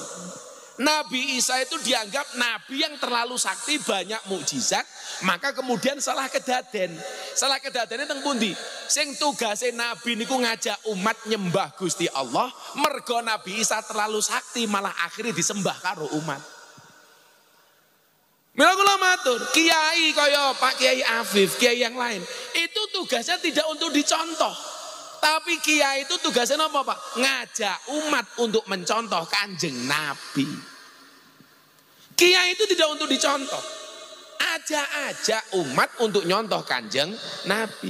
Nabi Isa itu dianggap nabi yang terlalu sakti, banyak mukjizat, maka kemudian salah kedaden. Salah kedaden itu pundi? Sing tugase nabi niku ngajak umat nyembah Gusti Allah, mergo Nabi Isa terlalu sakti malah akhirnya disembah karo umat. Mila kula matur, kiai kaya Pak Kiai Afif, kiai yang lain, itu tugasnya tidak untuk dicontoh. Tapi kiai itu tugasnya apa Pak? Ngajak umat untuk mencontoh kanjeng Nabi. Kiai itu tidak untuk dicontoh. Aja-aja umat untuk nyontoh kanjeng Nabi.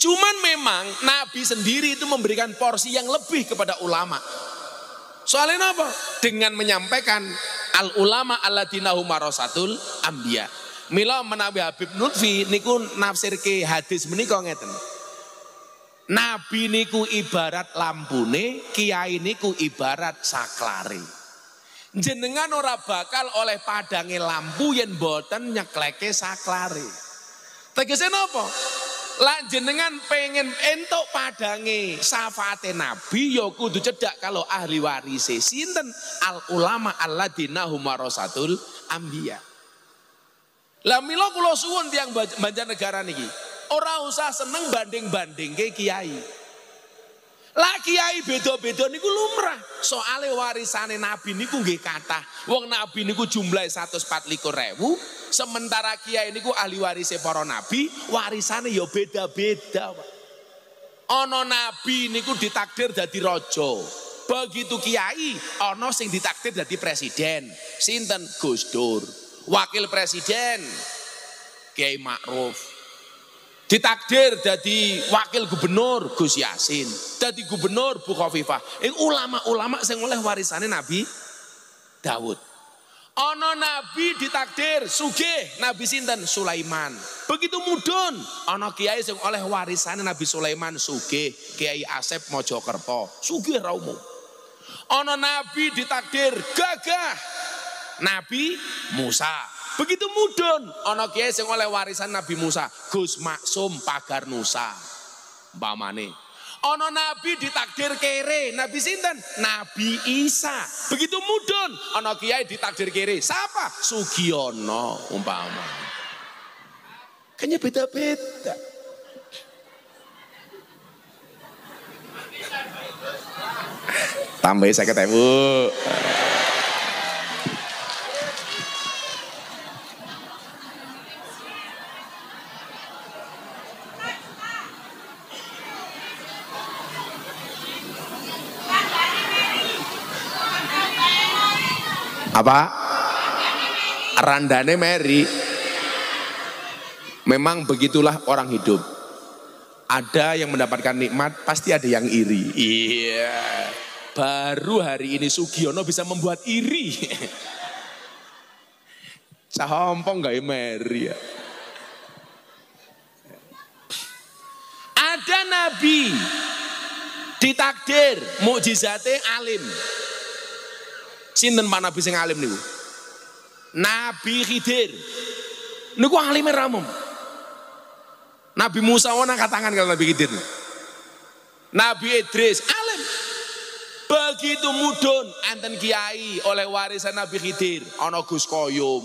Cuman memang Nabi sendiri itu memberikan porsi yang lebih kepada ulama. Soalnya apa? Dengan menyampaikan al ulama alladzina humarasatul ambia. Mila menawi Habib Nutfi niku nafsir ke hadis menika ngeten. Nabi niku ibarat lampune, kiai niku ibarat saklare. Jenengan ora bakal oleh padange lampu yen boten nyekleke saklare. Tegese napa? Lah jenengan pengen entuk padange syafaate Nabi ya kudu cedak kalau ahli warise sinten al ulama alladzina hum warasatul anbiya. Lah mila kula suwun tiyang Banjarnegara niki, ora usah seneng banding-banding ke kiai. Lah kiai beda-beda niku lumrah. Soale warisane Nabi niku nggih kathah. Wong Nabi niku jumlahe 144.000, sementara kiai niku ahli warise para nabi, warisane ya beda-beda, Pak. Ana nabi niku ditakdir dadi raja. Begitu kiai, ono sing ditakdir jadi presiden. Sinten Gus Dur. Wakil presiden Kiai Ma'ruf. Ditakdir jadi wakil gubernur Gus Yasin. Jadi gubernur Bu Khofifah. Ulama-ulama sing oleh warisannya Nabi Dawud. Ono nabi ditakdir sugih Nabi sinten Sulaiman. Begitu mudun ono kiai sing oleh warisan Nabi Sulaiman sugih Kiai Asep Mojokerto. Sugih ra umum. Ono nabi ditakdir gagah Nabi Musa. Begitu mudun ono kiai sing oleh warisan Nabi Musa Gus Maksum Pagar Nusa. Mbamane Ono nabi ditakdir kere, nabi sinten? Nabi Isa. Begitu mudun, ono kiai ditakdir kere. Siapa? Sugiono umpama. Kayaknya beda-beda. Tambah saya ketemu. Apa? Randane Mary. Memang begitulah orang hidup. Ada yang mendapatkan nikmat, pasti ada yang iri. Iya. Baru hari ini Sugiono bisa membuat iri. Cahompong gak Mary ya. Ada nabi ditakdir mukjizate alim. Sinten Pak Nabi sing alim niku? Nabi Khidir. Niku alime ramum. Nabi Musa wana katangan kalau Nabi Khidir. Nabi Idris alim. Begitu mudun enten kiai oleh warisan Nabi Khidir, ana Gus Koyum,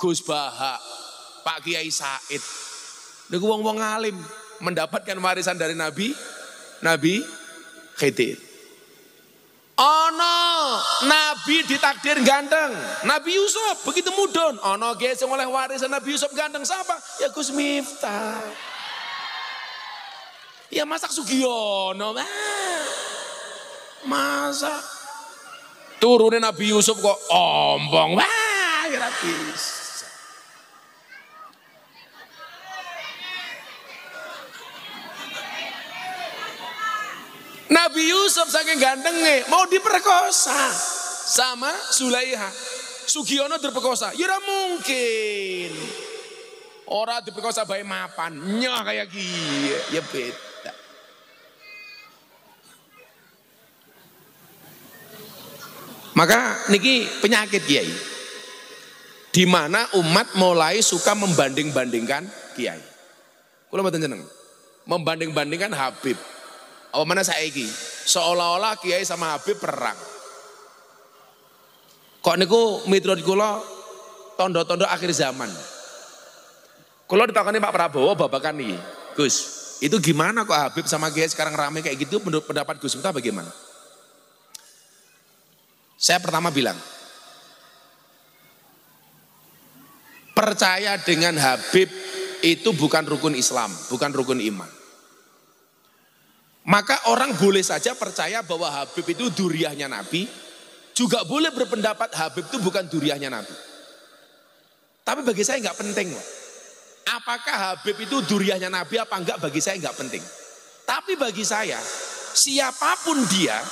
Gus Baha, Pak Kiai Said. Niku wong-wong alim mendapatkan warisan dari Nabi Nabi Khidir. Ono Nabi ditakdir ganteng. Nabi Yusuf begitu mudun. Ono ge sing oleh warisan Nabi Yusuf ganteng siapa? Ya Gus Miftah. Ya masak Sugiono. Masa turunin Nabi Yusuf kok ombong. Wah, kira Nabi Yusuf saking gantengnya mau diperkosa sama Sulaiha. Sugiono diperkosa, ya mungkin. Orang diperkosa bayi mapan, nyah kayak gini, ya beda. Maka niki penyakit kiai. Di mana umat mulai suka membanding-bandingkan kiai. Kalau mboten jeneng. Membanding-bandingkan Habib. Apa mana saiki? Seolah-olah kiai sama Habib perang. Kok niku miturut kula tondo-tondo akhir zaman. Kalau ditakoni Pak Prabowo babakan nih, Gus, itu gimana kok Habib sama Kiai sekarang rame kayak gitu menurut pendapat Gus Miftah bagaimana? Saya pertama bilang, percaya dengan Habib itu bukan rukun Islam, bukan rukun iman. Maka orang boleh saja percaya bahwa Habib itu duriahnya Nabi, juga boleh berpendapat Habib itu bukan duriahnya Nabi. Tapi bagi saya nggak penting. Apakah Habib itu duriahnya Nabi apa enggak bagi saya nggak penting. Tapi bagi saya, siapa pun dia,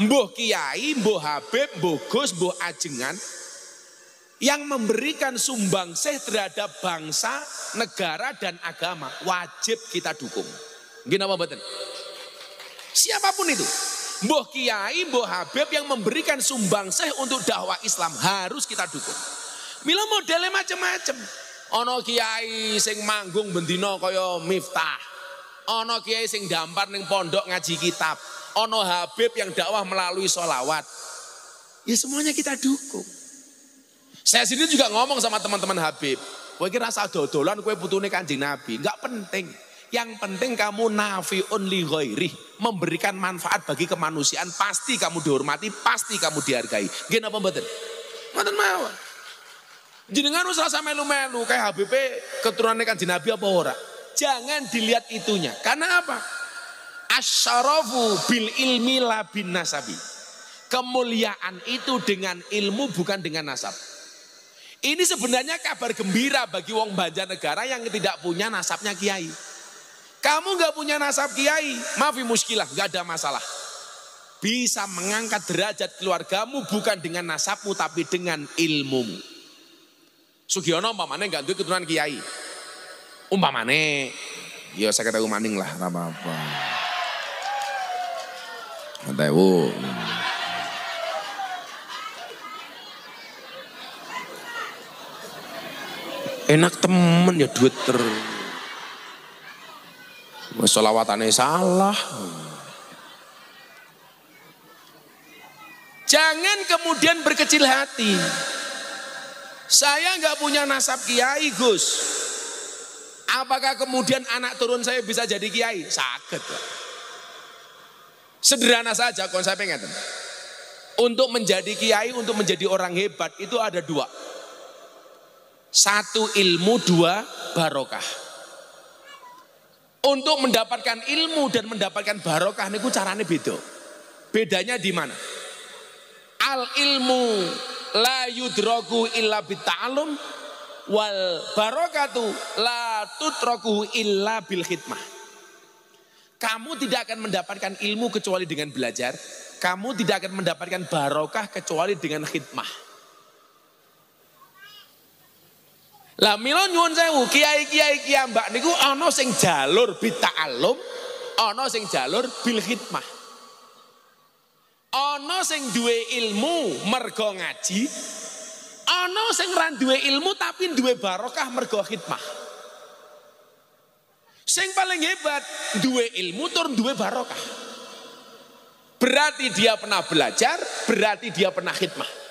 mboh kiai, mboh Habib, mboh Gus, mboh ajengan, yang memberikan sumbangsih terhadap bangsa, negara, dan agama, wajib kita dukung. Gini apa betul? Siapa pun itu. Mboh kiai, mboh habib yang memberikan sumbangsih untuk dakwah Islam harus kita dukung. Mila modelnya macam-macam. Ono kiai sing manggung bendino kaya Miftah. Ono kiai sing dampar ning pondok ngaji kitab. Ono habib yang dakwah melalui sholawat. Ya semuanya kita dukung. Saya sendiri juga ngomong sama teman-teman habib. Kowe kira rasa dodolan kowe putune Kanjeng Nabi, enggak penting. Yang penting kamu nafiun li ghairi, memberikan manfaat bagi kemanusiaan, pasti kamu dihormati, pasti kamu dihargai. Nggih napa mboten? Mboten mawon. Jenengan usah sampai melu-melu kayak HBP keturunan Kanjeng Nabi apa ora? Jangan dilihat itunya. Karena apa? Asyarafu bil ilmi la bin nasabi. Kemuliaan itu dengan ilmu bukan dengan nasab. Ini sebenarnya kabar gembira bagi wong Banjarnegara yang tidak punya nasabnya kiai. Kamu nggak punya nasab kiai, maafi muskilah, nggak ada masalah. Bisa mengangkat derajat keluargamu bukan dengan nasabmu tapi dengan ilmumu. Sugiono umpamane nggak duwe keturunan kiai. Umpamane, ya saya kata maning lah, apa-apa. Mantewu. Enak temen ya duit ter. Sholawatane salah. Jangan kemudian berkecil hati. Saya nggak punya nasab kiai Gus. Apakah kemudian anak turun saya bisa jadi kiai? Sakit. Sederhana saja konsepnya. Untuk menjadi kiai, untuk menjadi orang hebat itu ada dua. Satu ilmu, dua barokah. Untuk mendapatkan ilmu dan mendapatkan barokah niku caranya beda. Bedanya di mana? Al ilmu la yudroku illa bita'alum wal barokatu la tutroku illa bil khidmah. Kamu tidak akan mendapatkan ilmu kecuali dengan belajar. Kamu tidak akan mendapatkan barokah kecuali dengan khidmah. Lah mila nyuwun sewu kiai-kiai kiambak niku ana sing jalur bita'allum, ana sing jalur bil khidmah. Ana sing duwe ilmu mergo ngaji, ana sing ra duwe ilmu tapi duwe barokah mergo khidmah. Sing paling hebat duwe ilmu tur duwe barokah. Berarti dia pernah belajar, berarti dia pernah khidmah.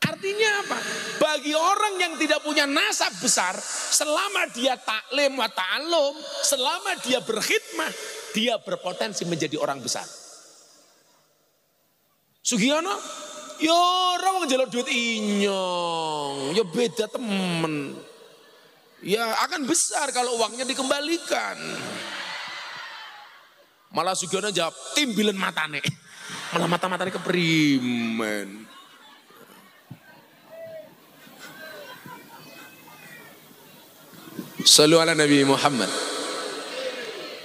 Artinya apa? Bagi orang yang tidak punya nasab besar, selama dia taklim wa ta'alum, selama dia berkhidmah, dia berpotensi menjadi orang besar. Sugiono, yo orang jalur duit inyong, yo beda temen. Ya akan besar kalau uangnya dikembalikan. Malah Sugiono jawab, timbilan matane. [laughs] Malah mata-matanya keperimen. Sallu ala Nabi Muhammad.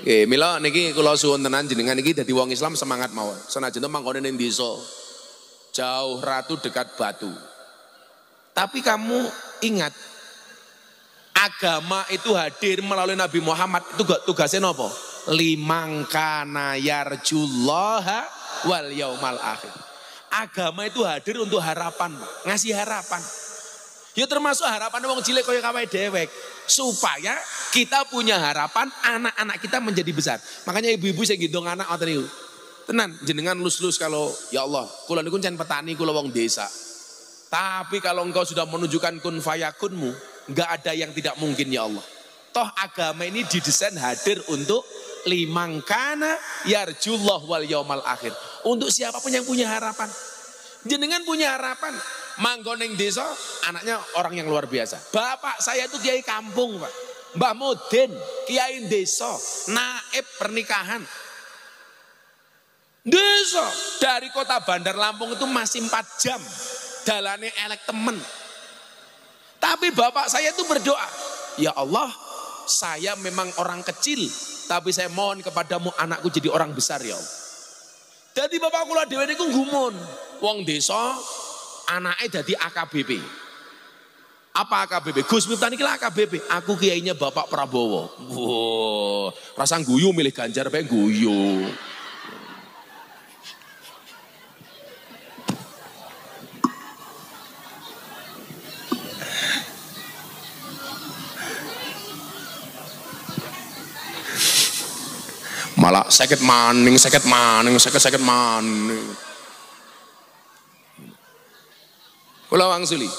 Oke, mila niki kula suwun tenan jenengan niki dadi wong Islam semangat mawon. Senajan to mangkone ning desa. Jauh ratu dekat batu. Tapi kamu ingat agama itu hadir melalui Nabi Muhammad itu gak tugasnya nopo? Limangkana yarjullaha wal yaumal akhir. Agama itu hadir untuk harapan, ngasih harapan. Ya termasuk harapan wong cilik kaya kawae dewek. Supaya kita punya harapan anak-anak kita menjadi besar. Makanya ibu-ibu saya gendong anak ngoten niku. Tenan jenengan lus-lus kalau ya Allah, kula niku can petani kula wong desa. Tapi kalau engkau sudah menunjukkan kun fayakunmu, enggak ada yang tidak mungkin ya Allah. Toh agama ini didesain hadir untuk limangkana yarjullah wal yaumal akhir. Untuk siapa pun yang punya harapan. Jenengan punya harapan, manggoneng desa anaknya orang yang luar biasa. Bapak saya itu kiai kampung pak. Mbah Mudin, kiai desa, naib pernikahan. Desa dari kota Bandar Lampung itu masih 4 jam. Dalane elek temen. Tapi bapak saya itu berdoa, ya Allah saya memang orang kecil, tapi saya mohon kepadamu anakku jadi orang besar ya Allah. Jadi bapak kula dhewe niku gumun, wong desa anaknya jadi AKBP. Apa AKBP? Gus Miftah ini AKBP. Aku kiainya Bapak Prabowo. Wow, rasa guyu milih Ganjar bae guyu. Malah sakit maning, sakit maning, sakit sakit maning. Kula wangsuli.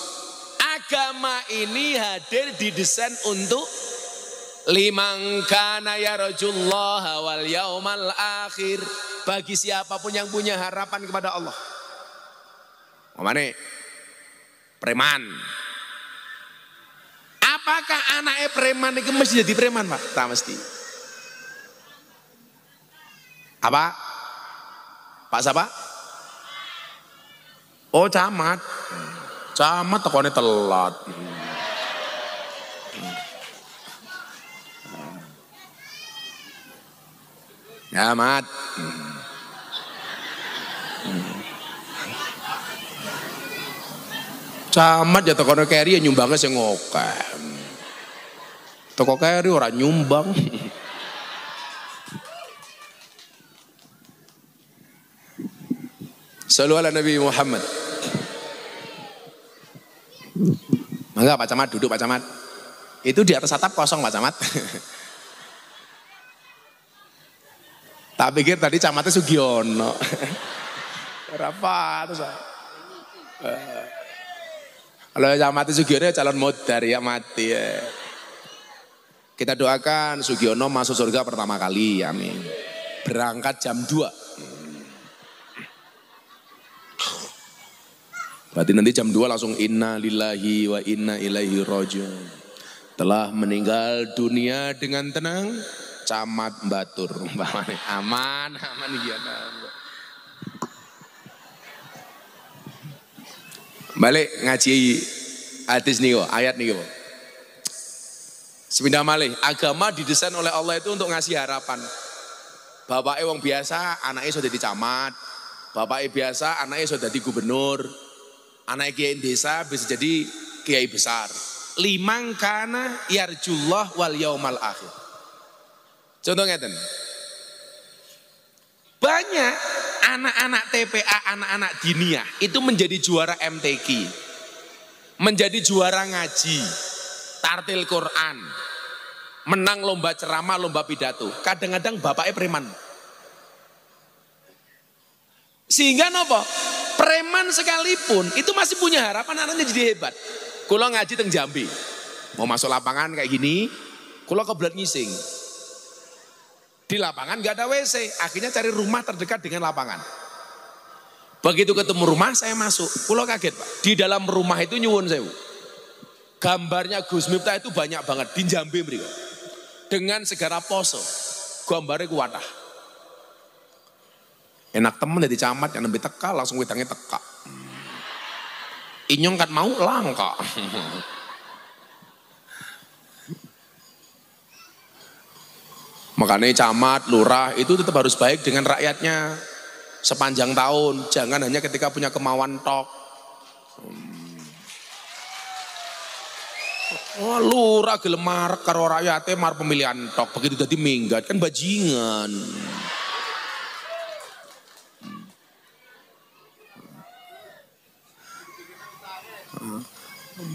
Agama ini hadir didesain untuk limang kana ya rajullah wal yaumal akhir bagi siapa pun yang punya harapan kepada Allah. Mana? Preman. Apakah anaknya preman itu mesti jadi preman, Pak? Tak mesti. Apa? Pak siapa? Oh camat. Camat tekonnya telat. Camat. Camat ya tekono keri ya nyumbangnya sing ngokeh. Toko keri orang nyumbang. Salu Nabi Muhammad. Mangga Pak Camat duduk Pak Camat. Itu di atas atap kosong Pak Camat. [laughs] tak pikir tadi camatnya Sugiono. [laughs] Berapa terus Kalau camatnya Sugiono calon modar ya mati ya. Kita doakan Sugiono masuk surga pertama kali, amin. Berangkat jam 2. Berarti nanti jam 2 langsung inna lillahi wa inna ilaihi rojiun. Telah meninggal dunia dengan tenang, camat batur. [laughs] Aman, aman iya. Balik ngaji hadis nih ayat nih Sepindah malih, agama didesain oleh Allah itu untuk ngasih harapan. Bapak wong biasa, anaknya sudah di camat. Bapak biasa, anaknya sudah di gubernur anak kiai desa bisa jadi kiai besar. Limang kana yarjullah wal yaumal akhir. Contohnya ten. Banyak anak-anak TPA, anak-anak diniyah itu menjadi juara MTQ. Menjadi juara ngaji, tartil Quran, menang lomba ceramah, lomba pidato. Kadang-kadang bapaknya preman. Sehingga nopo? Preman sekalipun itu masih punya harapan anaknya jadi hebat. Kulo ngaji teng Jambi. Mau masuk lapangan kayak gini, kulo kebelat ngising. Di lapangan gak ada WC, akhirnya cari rumah terdekat dengan lapangan. Begitu ketemu rumah saya masuk, kulo kaget pak. Di dalam rumah itu nyuwun sewu. Gambarnya Gus Miftah itu banyak banget di Jambi mereka. Dengan segala poso, gambarnya kuatah. Enak temen dari camat yang lebih teka langsung witangnya teka. Inyong kan mau langka. Makanya camat, lurah itu tetap harus baik dengan rakyatnya sepanjang tahun. Jangan hanya ketika punya kemauan tok. Hmm. Oh, lurah gelemar karo rakyatnya mar pemilihan tok. Begitu jadi minggat kan bajingan.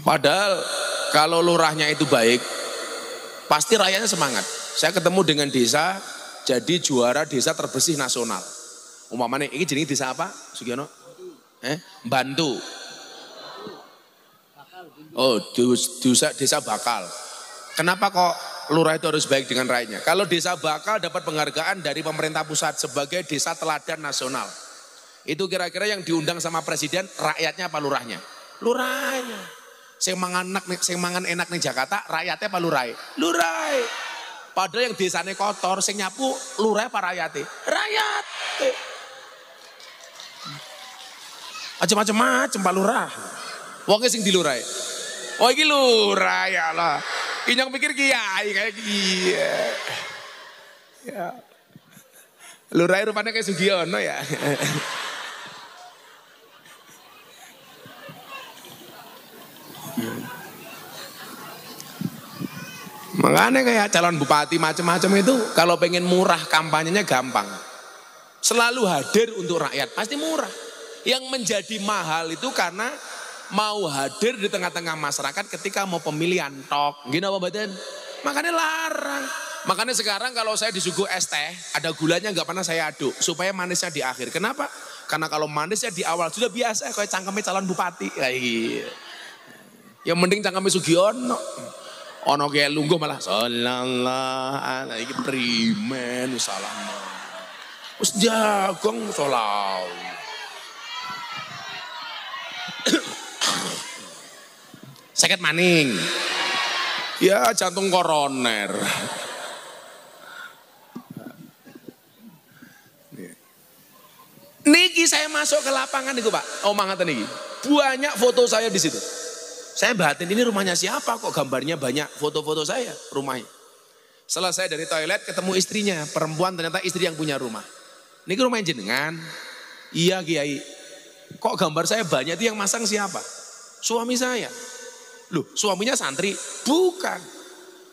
Padahal kalau lurahnya itu baik, pasti rakyatnya semangat. Saya ketemu dengan desa, jadi juara desa terbersih nasional. Umpamanya ini jenis desa apa, Sugiono? Eh, Bantu. Oh, desa, desa bakal. Kenapa kok lurah itu harus baik dengan rakyatnya? Kalau desa bakal dapat penghargaan dari pemerintah pusat sebagai desa teladan nasional. Itu kira-kira yang diundang sama presiden, rakyatnya apa lurahnya? Lurahnya. Sing mangan enak sing mangan enak nih Jakarta, rakyatnya apa lurai? Lurai. Padahal yang desanya kotor, sing nyapu lurai apa rakyatnya? Rakyat. Macam-macam macam Pak Lurah. Wongnya sing dilurai. Oh ini lurah ya lah. Ini yang pikir kiai kayak kia. Ya. Lurai rupanya kayak Sugiono ya. Makanya kayak calon bupati macam-macam itu kalau pengen murah kampanyenya gampang. Selalu hadir untuk rakyat, pasti murah. Yang menjadi mahal itu karena mau hadir di tengah-tengah masyarakat ketika mau pemilihan tok. Gini apa badan? Makanya larang. Makanya sekarang kalau saya disuguh es teh, ada gulanya nggak pernah saya aduk supaya manisnya di akhir. Kenapa? Karena kalau manisnya di awal sudah biasa kayak cangkemnya calon bupati. Iya. Yang mending cangkemnya Sugiono. Ono kayak lungguh malah sallallahu alaihi primen salam. Wis jagung solau. [coughs] Sakit maning. Ya jantung koroner. masuk ke lapangan itu Pak, omah ngaten iki. Banyak foto saya di situ. Saya batin ini rumahnya siapa kok gambarnya banyak foto-foto saya rumahnya. Selesai dari toilet ketemu istrinya, perempuan ternyata istri yang punya rumah. Ini rumah jenengan. Iya Kiai. Kok gambar saya banyak itu yang masang siapa? Suami saya. Loh, suaminya santri? Bukan.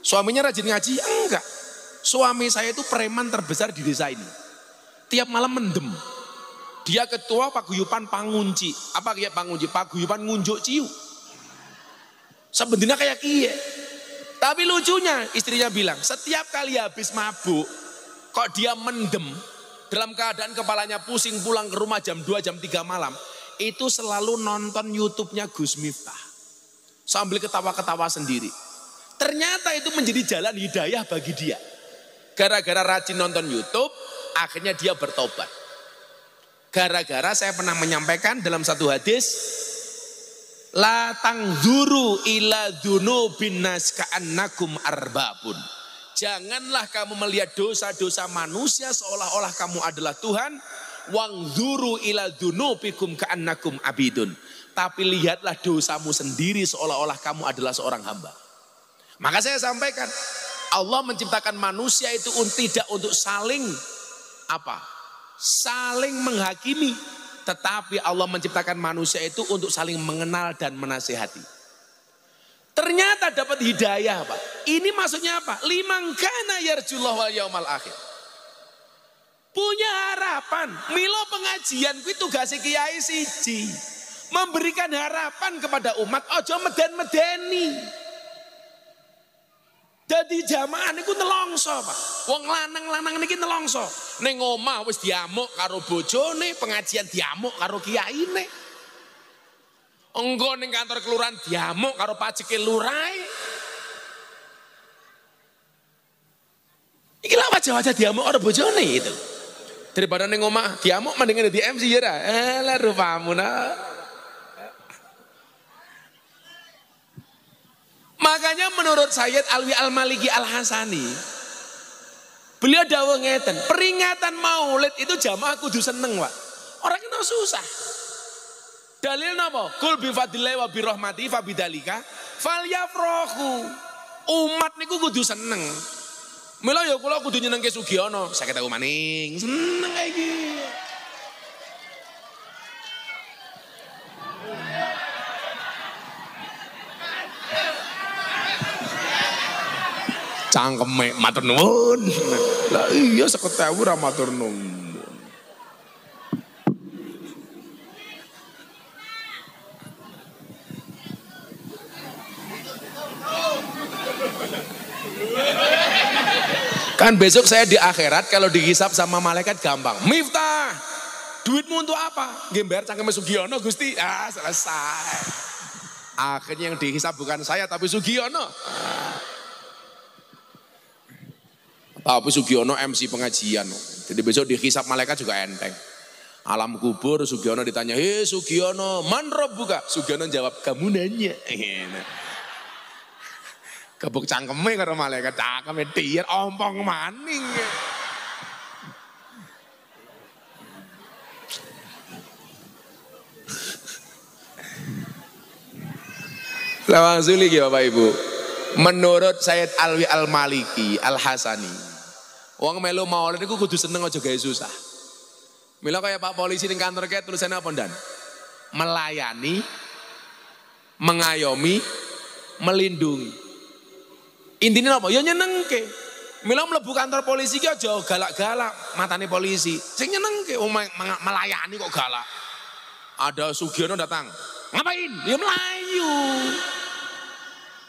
Suaminya rajin ngaji? Enggak. Suami saya itu preman terbesar di desa ini. Tiap malam mendem. Dia ketua paguyupan pangunci. Apa kayak pangunci? Paguyupan ngunjuk ciu. Sebenarnya kayak kie. Tapi lucunya istrinya bilang, setiap kali habis mabuk, kok dia mendem, dalam keadaan kepalanya pusing pulang ke rumah jam 2, jam 3 malam, itu selalu nonton YouTube-nya Gus Miftah. Sambil ketawa-ketawa sendiri. Ternyata itu menjadi jalan hidayah bagi dia. Gara-gara rajin nonton YouTube, akhirnya dia bertobat. Gara-gara saya pernah menyampaikan dalam satu hadis, La tangzuru ila bin nas ka'annakum arbabun. Janganlah kamu melihat dosa-dosa manusia seolah-olah kamu adalah Tuhan. Wangzuru ila dunubikum ka'annakum abidun. Tapi lihatlah dosamu sendiri seolah-olah kamu adalah seorang hamba. Maka saya sampaikan, Allah menciptakan manusia itu tidak untuk saling apa? Saling menghakimi, tetapi Allah menciptakan manusia itu untuk saling mengenal dan menasehati. Ternyata dapat hidayah Pak. Ini maksudnya apa? Limang kana yarjullah wal yaumal akhir. Punya harapan. Milo pengajian itu tugasnya kiai siji. Memberikan harapan kepada umat. Ojo meden-medeni. Jadi jamaah niku nelongso, Pak. Wong lanang-lanang niki nelongso. Ning omah wis diamuk karo bojone, pengajian diamuk karo kiyaine. Engko ning kantor kelurahan diamuk karo pajeke lurae. Iki lah wajah-wajah diamuk karo bojone itu. Daripada ning omah diamuk mendingan di MC ya ra. Eh rupamu nah. Makanya menurut Sayyid Alwi Al-Maliki Al-Hasani, beliau dawuh ngeten, peringatan maulid itu jamaah kudu seneng, Pak. Orang itu susah. Dalil napa? Kul bi wa bi rahmati fa. Umat niku kudu seneng. Mila ya kula kudu nyenengke Sugiono, kata maning. Seneng kayak gini. Cangkeme matur nuwun. Lah iya seketewu ra matur nuwun. Kan besok saya di akhirat kalau dihisap sama malaikat gampang. Miftah, duitmu untuk apa? Gember cangkeme Sugiono Gusti. Ah, selesai. Akhirnya yang dihisap bukan saya tapi Sugiono. Tapi Sugiono MC pengajian. Jadi besok dihisap malaikat juga enteng. Alam kubur Sugiono ditanya, hei Sugiono, man buka? Sugiono jawab, kamu nanya. Kebuk cangkeme karo malaikat, cangkeme tiar, ompong maning. Lawang ya Bapak Ibu. Menurut Sayyid Alwi Al-Maliki Al-Hasani. Wong melu maulid iku kudu seneng aja gawe susah. Mila kayak Pak polisi di kantor kayak tulisannya apa dan? Melayani, mengayomi, melindungi. Intinya apa? Ya nyenengke. Mila mlebu kantor polisi ki aja galak-galak matane polisi. Sing nyenengke oh, melayani kok galak. Ada Sugiono datang. Ngapain? Ya melayu.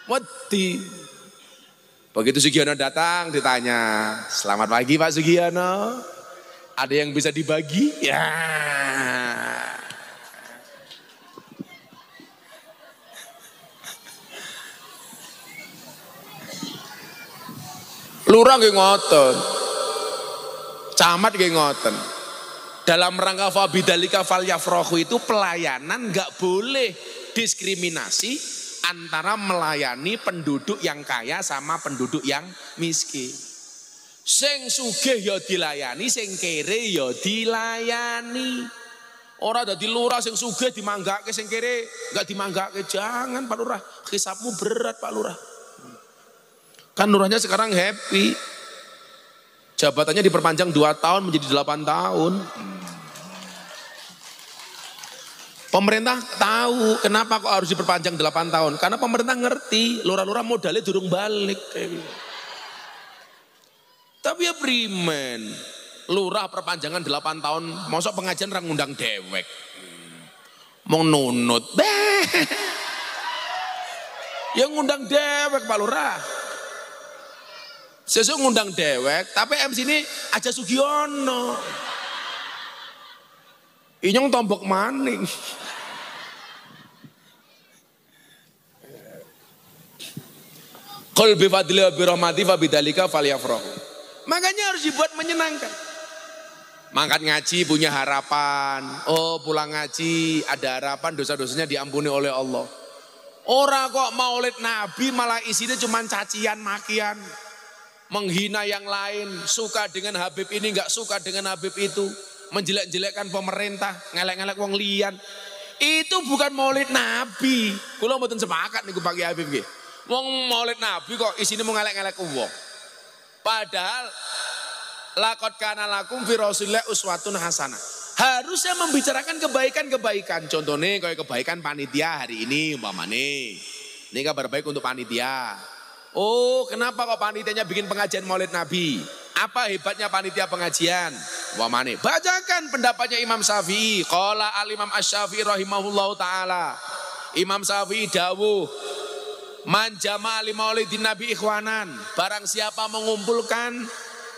Wedi. Begitu Sugiono datang ditanya, selamat pagi Pak Sugiono. Ada yang bisa dibagi? Ya. Lurah nggih ngoten. Camat nggih ngoten. Dalam rangka fabidalika fal yafrohu itu pelayanan nggak boleh diskriminasi antara melayani penduduk yang kaya sama penduduk yang miskin. Sing sugih ya dilayani, sing kere ya dilayani. Orang dadi lurah sing sugih dimanggake sing kere enggak dimanggake. Jangan Pak Lurah, hisapmu berat Pak Lurah. Kan lurahnya sekarang happy. Jabatannya diperpanjang 2 tahun menjadi 8 tahun. Pemerintah tahu kenapa kok harus diperpanjang 8 tahun. Karena pemerintah ngerti lurah-lurah modalnya durung balik. Tapi ya primen lurah perpanjangan 8 tahun, mosok pengajian orang ngundang dewek. Mau nunut. [laughs] Yang ngundang dewek Pak Lurah. Sesuk ngundang dewek, tapi MC ini aja Sugiono. Inyong tombok maning. Qul bi fadli wa bi rahmati fa bidzalika falyafrahu. Makanya harus dibuat menyenangkan. Mangkat ngaji punya harapan. Oh pulang ngaji ada harapan dosa-dosanya diampuni oleh Allah. Orang kok maulid Nabi malah isinya cuma cacian makian. Menghina yang lain, suka dengan Habib ini, nggak suka dengan Habib itu. Menjelek-jelekkan pemerintah, ngelek-ngelek wong lian. Itu bukan maulid Nabi. Kulo mboten sepakat nih pakai Habib gitu. Wong maulid Nabi kok isinya mau ngelek-ngelek wong. Padahal lakot kana lakum fi rasulillah uswatun hasanah. Harusnya membicarakan kebaikan-kebaikan. Contohnya kayak kebaikan panitia hari ini umpamane. Ini kabar baik untuk panitia. Oh, kenapa kok panitianya bikin pengajian Maulid Nabi? Apa hebatnya panitia pengajian? Umpamane, bacakan pendapatnya Imam Syafi'i. Qala al-Imam Asy-Syafi'i rahimahullahu taala. Imam Syafi'i dawuh, Man jama'a li maulidin nabi ikhwanan. Barang siapa mengumpulkan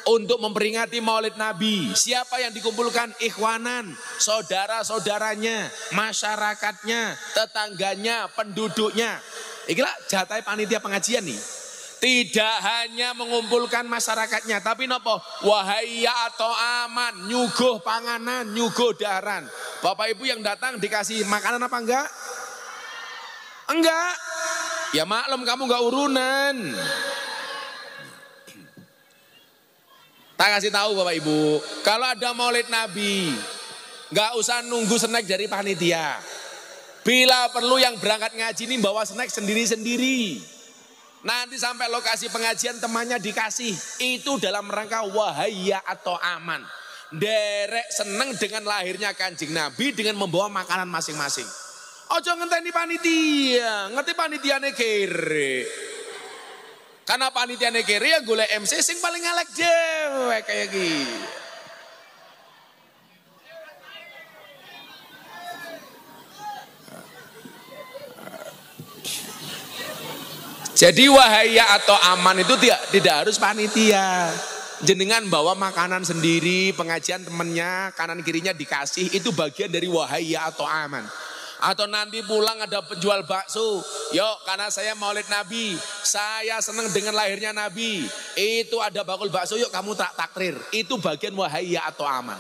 untuk memperingati maulid Nabi. Siapa yang dikumpulkan? Ikhwanan, saudara-saudaranya, masyarakatnya, tetangganya, penduduknya. Inilah jatai panitia pengajian nih. Tidak hanya mengumpulkan masyarakatnya, tapi nopo wahai atau aman, nyuguh panganan, nyuguh daran. Bapak Ibu yang datang dikasih makanan apa enggak? Enggak. Ya maklum kamu enggak urunan. Tak kasih tahu Bapak Ibu, kalau ada maulid Nabi, nggak usah nunggu snack dari panitia. Bila perlu yang berangkat ngaji ini bawa snack sendiri-sendiri. Nanti sampai lokasi pengajian temannya dikasih. Itu dalam rangka wahaya atau aman. Derek seneng dengan lahirnya kanjeng Nabi dengan membawa makanan masing-masing. Ojo ngenteni panitia, ngerti panitiane kere. Karena panitia kiri ya gule MC sing paling ngelek dewe kayak gitu. Jadi wahaya atau aman itu tidak, tidak harus panitia. Jenengan bawa makanan sendiri, pengajian temennya, kanan kirinya dikasih, itu bagian dari wahaya atau aman. Atau nanti pulang ada penjual bakso. Yuk karena saya maulid Nabi. Saya senang dengan lahirnya Nabi. Itu ada bakul bakso yuk kamu tak takrir. Itu bagian wahaya atau aman.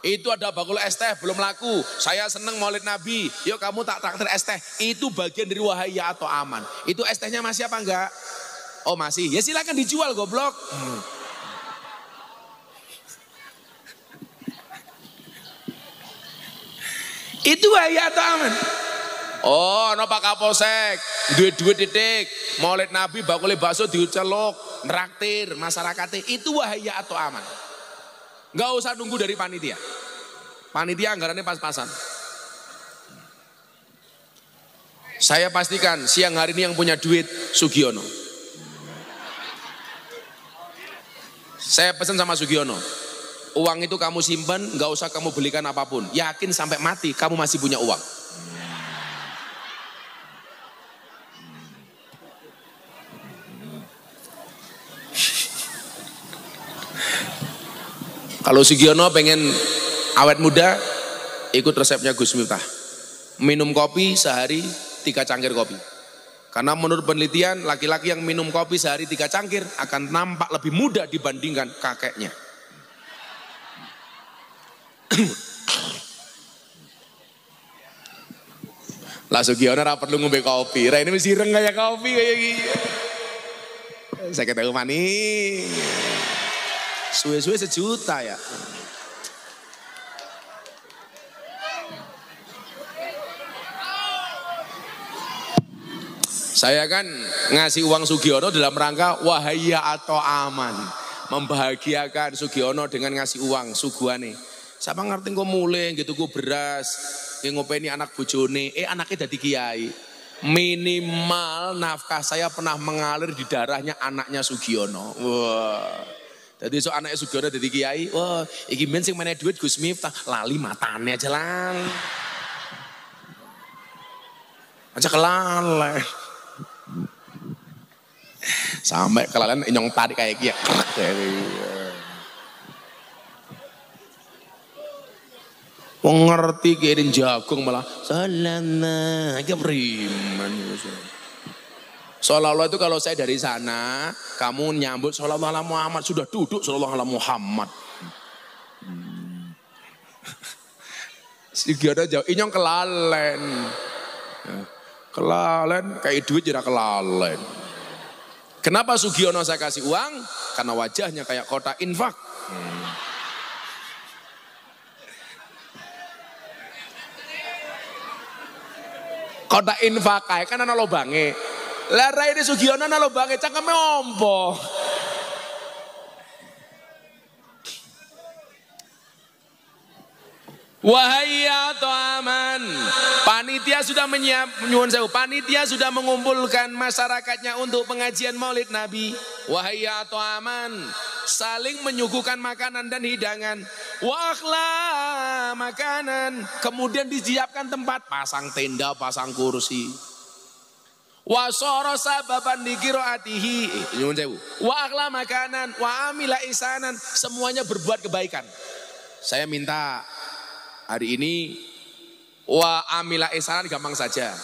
Itu ada bakul es teh belum laku. Saya senang maulid Nabi. Yuk kamu tak takdir es teh. Itu bagian dari wahaya atau aman. Itu es tehnya masih apa enggak? Oh masih. Ya silakan dijual goblok. Hmm. Itu ayat aman. Oh, no Pak Kapolsek, duit-duit titik, maulid Nabi bakule bakso diucelok, neraktir masyarakatnya, itu wahaya atau aman. Gak usah nunggu dari panitia. Panitia anggarannya pas-pasan. Saya pastikan siang hari ini yang punya duit Sugiono. Saya pesan sama Sugiono, Uang itu kamu simpan, nggak usah kamu belikan apa pun. Yakin sampai mati kamu masih punya uang. Kalau Sugiono pengen awet muda, ikut resepnya Gus Miftah. Minum kopi sehari tiga cangkir kopi. Karena menurut penelitian, laki-laki yang minum kopi sehari tiga cangkir akan nampak lebih muda dibandingkan kakeknya. Lah Sugiono ora perlu ngombe kopi. Rene wis ireng kaya kopi kaya iki. Saya tahu mani. Suwe-suwe sejuta ya. Saya kan ngasih uang Sugiono dalam rangka wahaya atau aman. Membahagiakan Sugiono dengan ngasih uang, suguhane. Siapa ngerti kok mulai gitu gue beras. Yang ngopeni anak bojone. Eh anaknya jadi kiai. Minimal nafkah saya pernah mengalir di darahnya anaknya Sugiono. Wah. Jadi so anaknya Sugiono jadi kiai. Wah iki men sing mana duit Gus Miftah. Lali matanya aja lang. Aja kelalai. Sampai kelalen inyong tarik kayak gitu. Wong ngerti kirim jagung malah salama iki priman Seolah-olah itu kalau saya dari sana, kamu nyambut sallallahu alaihi Muhammad sudah duduk sallallahu alaihi Muhammad. Si ada jauh, inyong kelalen. Kelalen kayak duit jadi kelalen. Kenapa Sugiono saya kasih uang? Karena wajahnya kayak kota infak. Hmm. Kota infak kayak kan ana lobange. Lah ini Sugiono ana lobange cangkeme ompo. Wahai atau aman, panitia sudah menyiap, nyuwun sewu, panitia sudah mengumpulkan masyarakatnya untuk pengajian Maulid Nabi. Wahai atau aman, saling menyuguhkan makanan dan hidangan. Wahlah makanan, kemudian disiapkan tempat, pasang tenda, pasang kursi. Wasoro sababan atihi, nyuwun sewu. Wahlah makanan, wa amila isanan, semuanya berbuat kebaikan. Saya minta Hari ini wa amila isanan gampang saja.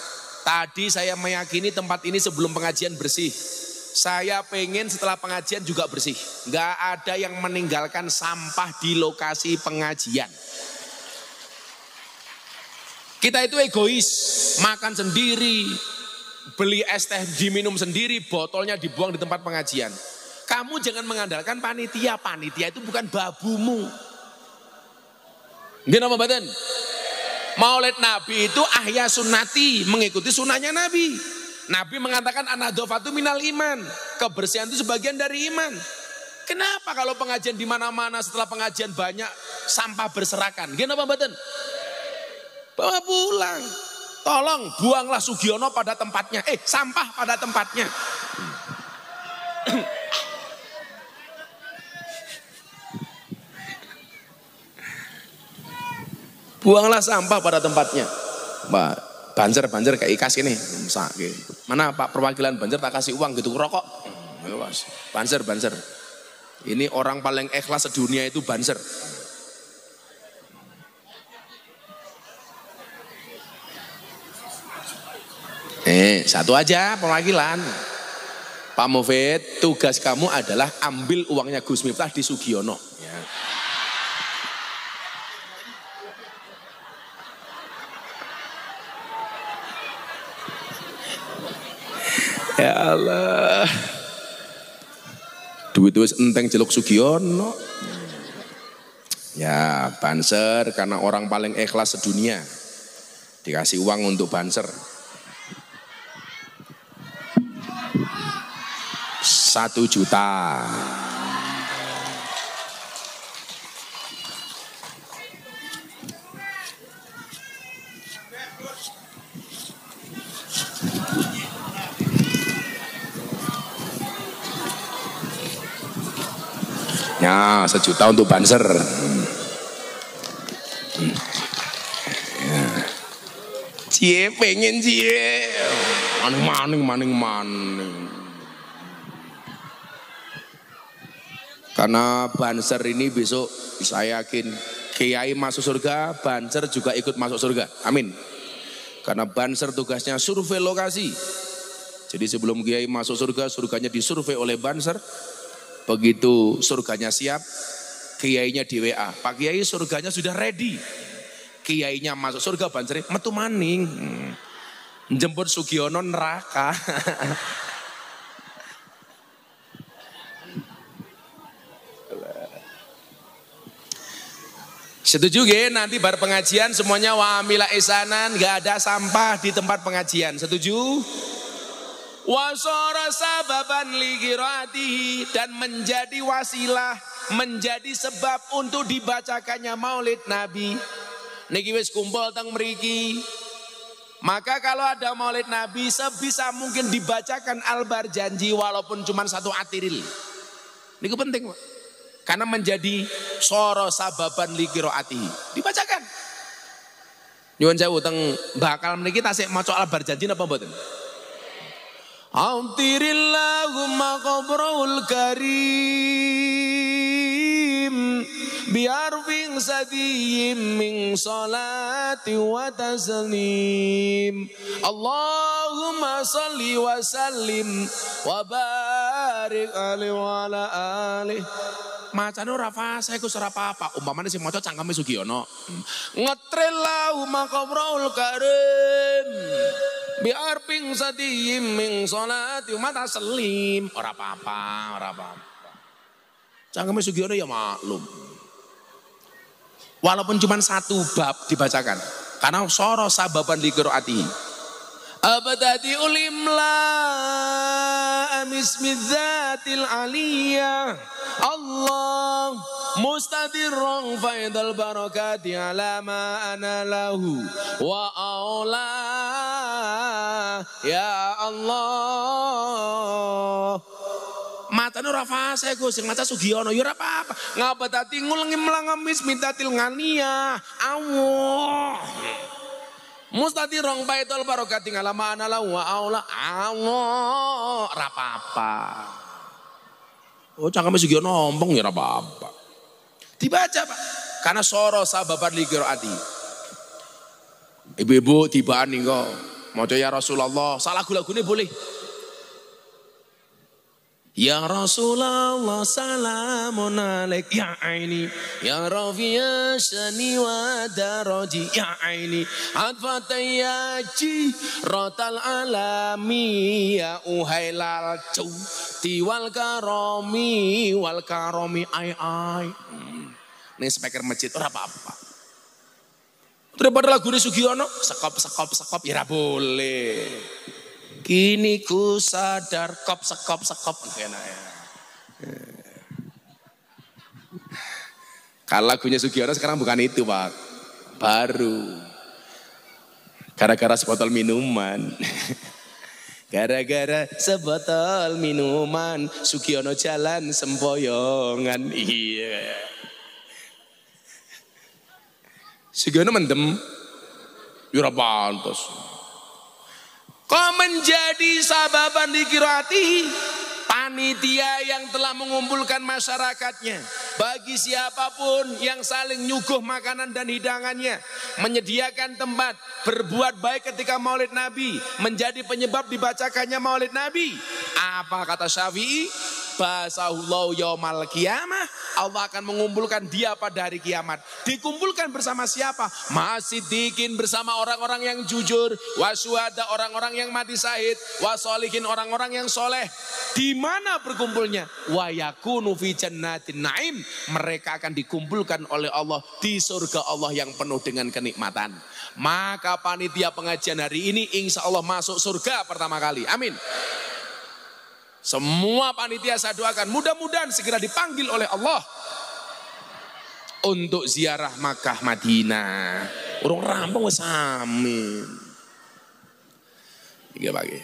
Tadi saya meyakini tempat ini sebelum pengajian bersih. Saya pengen setelah pengajian juga bersih. Gak ada yang meninggalkan sampah di lokasi pengajian. Kita itu egois, makan sendiri, beli es teh diminum sendiri, botolnya dibuang di tempat pengajian. Kamu jangan mengandalkan panitia, panitia itu bukan babumu. Gini apa badan? Maulid Nabi itu ahya sunnati, mengikuti sunnahnya Nabi. Nabi mengatakan anak dofatu minal iman. Kebersihan itu sebagian dari iman. Kenapa kalau pengajian di mana-mana setelah pengajian banyak sampah berserakan? Gini apa badan? Bawa pulang. Tolong buanglah Sugiono pada tempatnya. Eh sampah pada tempatnya. Buanglah sampah pada tempatnya. Mbak, banjar banjar kayak ikas ini. Mana Pak perwakilan banjar tak kasih uang gitu rokok. Banjar banjar. Ini orang paling ikhlas sedunia itu banjar. Eh, satu aja perwakilan. Pak Mufid, tugas kamu adalah ambil uangnya Gus Miftah di Sugiono. Ya. Ya Allah. Duit wis enteng celuk Sugiono. Ya, banser karena orang paling ikhlas sedunia. Dikasih uang untuk banser. Satu juta. Ya, sejuta untuk banser. Cie pengen cie. Maning maning maning maning. Karena banser ini besok saya yakin Kiai masuk surga, banser juga ikut masuk surga. Amin. Karena banser tugasnya survei lokasi. Jadi sebelum Kiai masuk surga, surganya disurvei oleh banser. Begitu surganya siap, kiainya di WA. Pak Kiai surganya sudah ready. Kiainya masuk surga banjir, metu maning. Hmm. Jemput Sugiono neraka. [laughs] Setuju gak? Nanti bar pengajian semuanya wa amila isanan, gak ada sampah di tempat pengajian. Setuju? Wasara sababan ligiratihi dan menjadi wasilah, menjadi sebab untuk dibacakannya maulid Nabi. Niki wis kumpul teng mriki. Maka kalau ada maulid Nabi sebisa mungkin dibacakan albar janji walaupun cuma satu atiril. Ini penting. Karena menjadi soro sababan likiroati. Dibacakan. Nyuwun sewu teng bakal meniki tasik maca albar janji napa mboten? Autirillahumma qabrul karim biarfin sadiyim min salati wa taslim. Allahumma salli wa sallim wa barik alaihi wa ala alihi macane ora fase iku ora apa-apa. Umpamane sing maca cangkeme Sugiono. Ngetril lahumma qabrul karim biar ping sadiyim ming salati umat aslim ora apa-apa ora apa-apa. Cangkeme Sugiono ya maklum. Walaupun cuma satu bab dibacakan karena soro sababan di qiraati. Abadati ulimla amismidzatil aliyah. Allah mustadirrong faidal barakati ala ma ana lahu wa aula. Ya Allah. Matane ora fase Gus. Sing maca Sugiono ya ora apa-apa. Ngabadati ngulengi melangamis mintatil ngania. Allah Mustati rong baitul barokati ngalama ana lahu wa aula. Allah ora apa-apa. Oh cangkeme Sugiono ompong ya apa-apa. Dibaca Pak. Karena soro sababan li qiraati. Ibu-ibu tibaan nih kok. Mau ya Rasulullah, salah lagu-lagune boleh. Ya Rasulullah salamun alaik. Ya aini. Ya rafiya shani wa daraji. Ya aini. Adfatayaji rotal alami. Ya uhailal cu tiwal karomi wal karomi ai ai Nih speaker masjid ora apa-apa Daripada lagu ini Sugiono sekop sekop sekop ya boleh Kini ku sadar kop sekop sekop enak ya. Kalau lagunya Sugiono sekarang bukan itu pak, baru. Gara-gara sebotol minuman. [laughs] Gara-gara sebotol minuman, Sugiono jalan sempoyongan. Iya. Sugiono mendem, yura pantas. Kau menjadi sababan dikirati panitia yang telah mengumpulkan masyarakatnya. Bagi siapa pun yang saling nyuguh makanan dan hidangannya. Menyediakan tempat, berbuat baik ketika maulid Nabi. Menjadi penyebab dibacakannya maulid Nabi. Apa kata Syafi'i? Basahullahu yaumal kiamah. Allah akan mengumpulkan dia pada hari kiamat. Dikumpulkan bersama siapa? Masih dikin bersama orang-orang yang jujur. Wasuada orang-orang yang mati syahid. Wasolihin orang-orang yang soleh. Di mana berkumpulnya? Wayakunu fi jannatin naim. Mereka akan dikumpulkan oleh Allah di surga Allah yang penuh dengan kenikmatan. Maka panitia pengajian hari ini insya Allah masuk surga pertama kali. Amin. Semua panitia saya doakan mudah-mudahan segera dipanggil oleh Allah untuk ziarah Makkah Madinah. Urung rampung wis amin. Tiga pagi.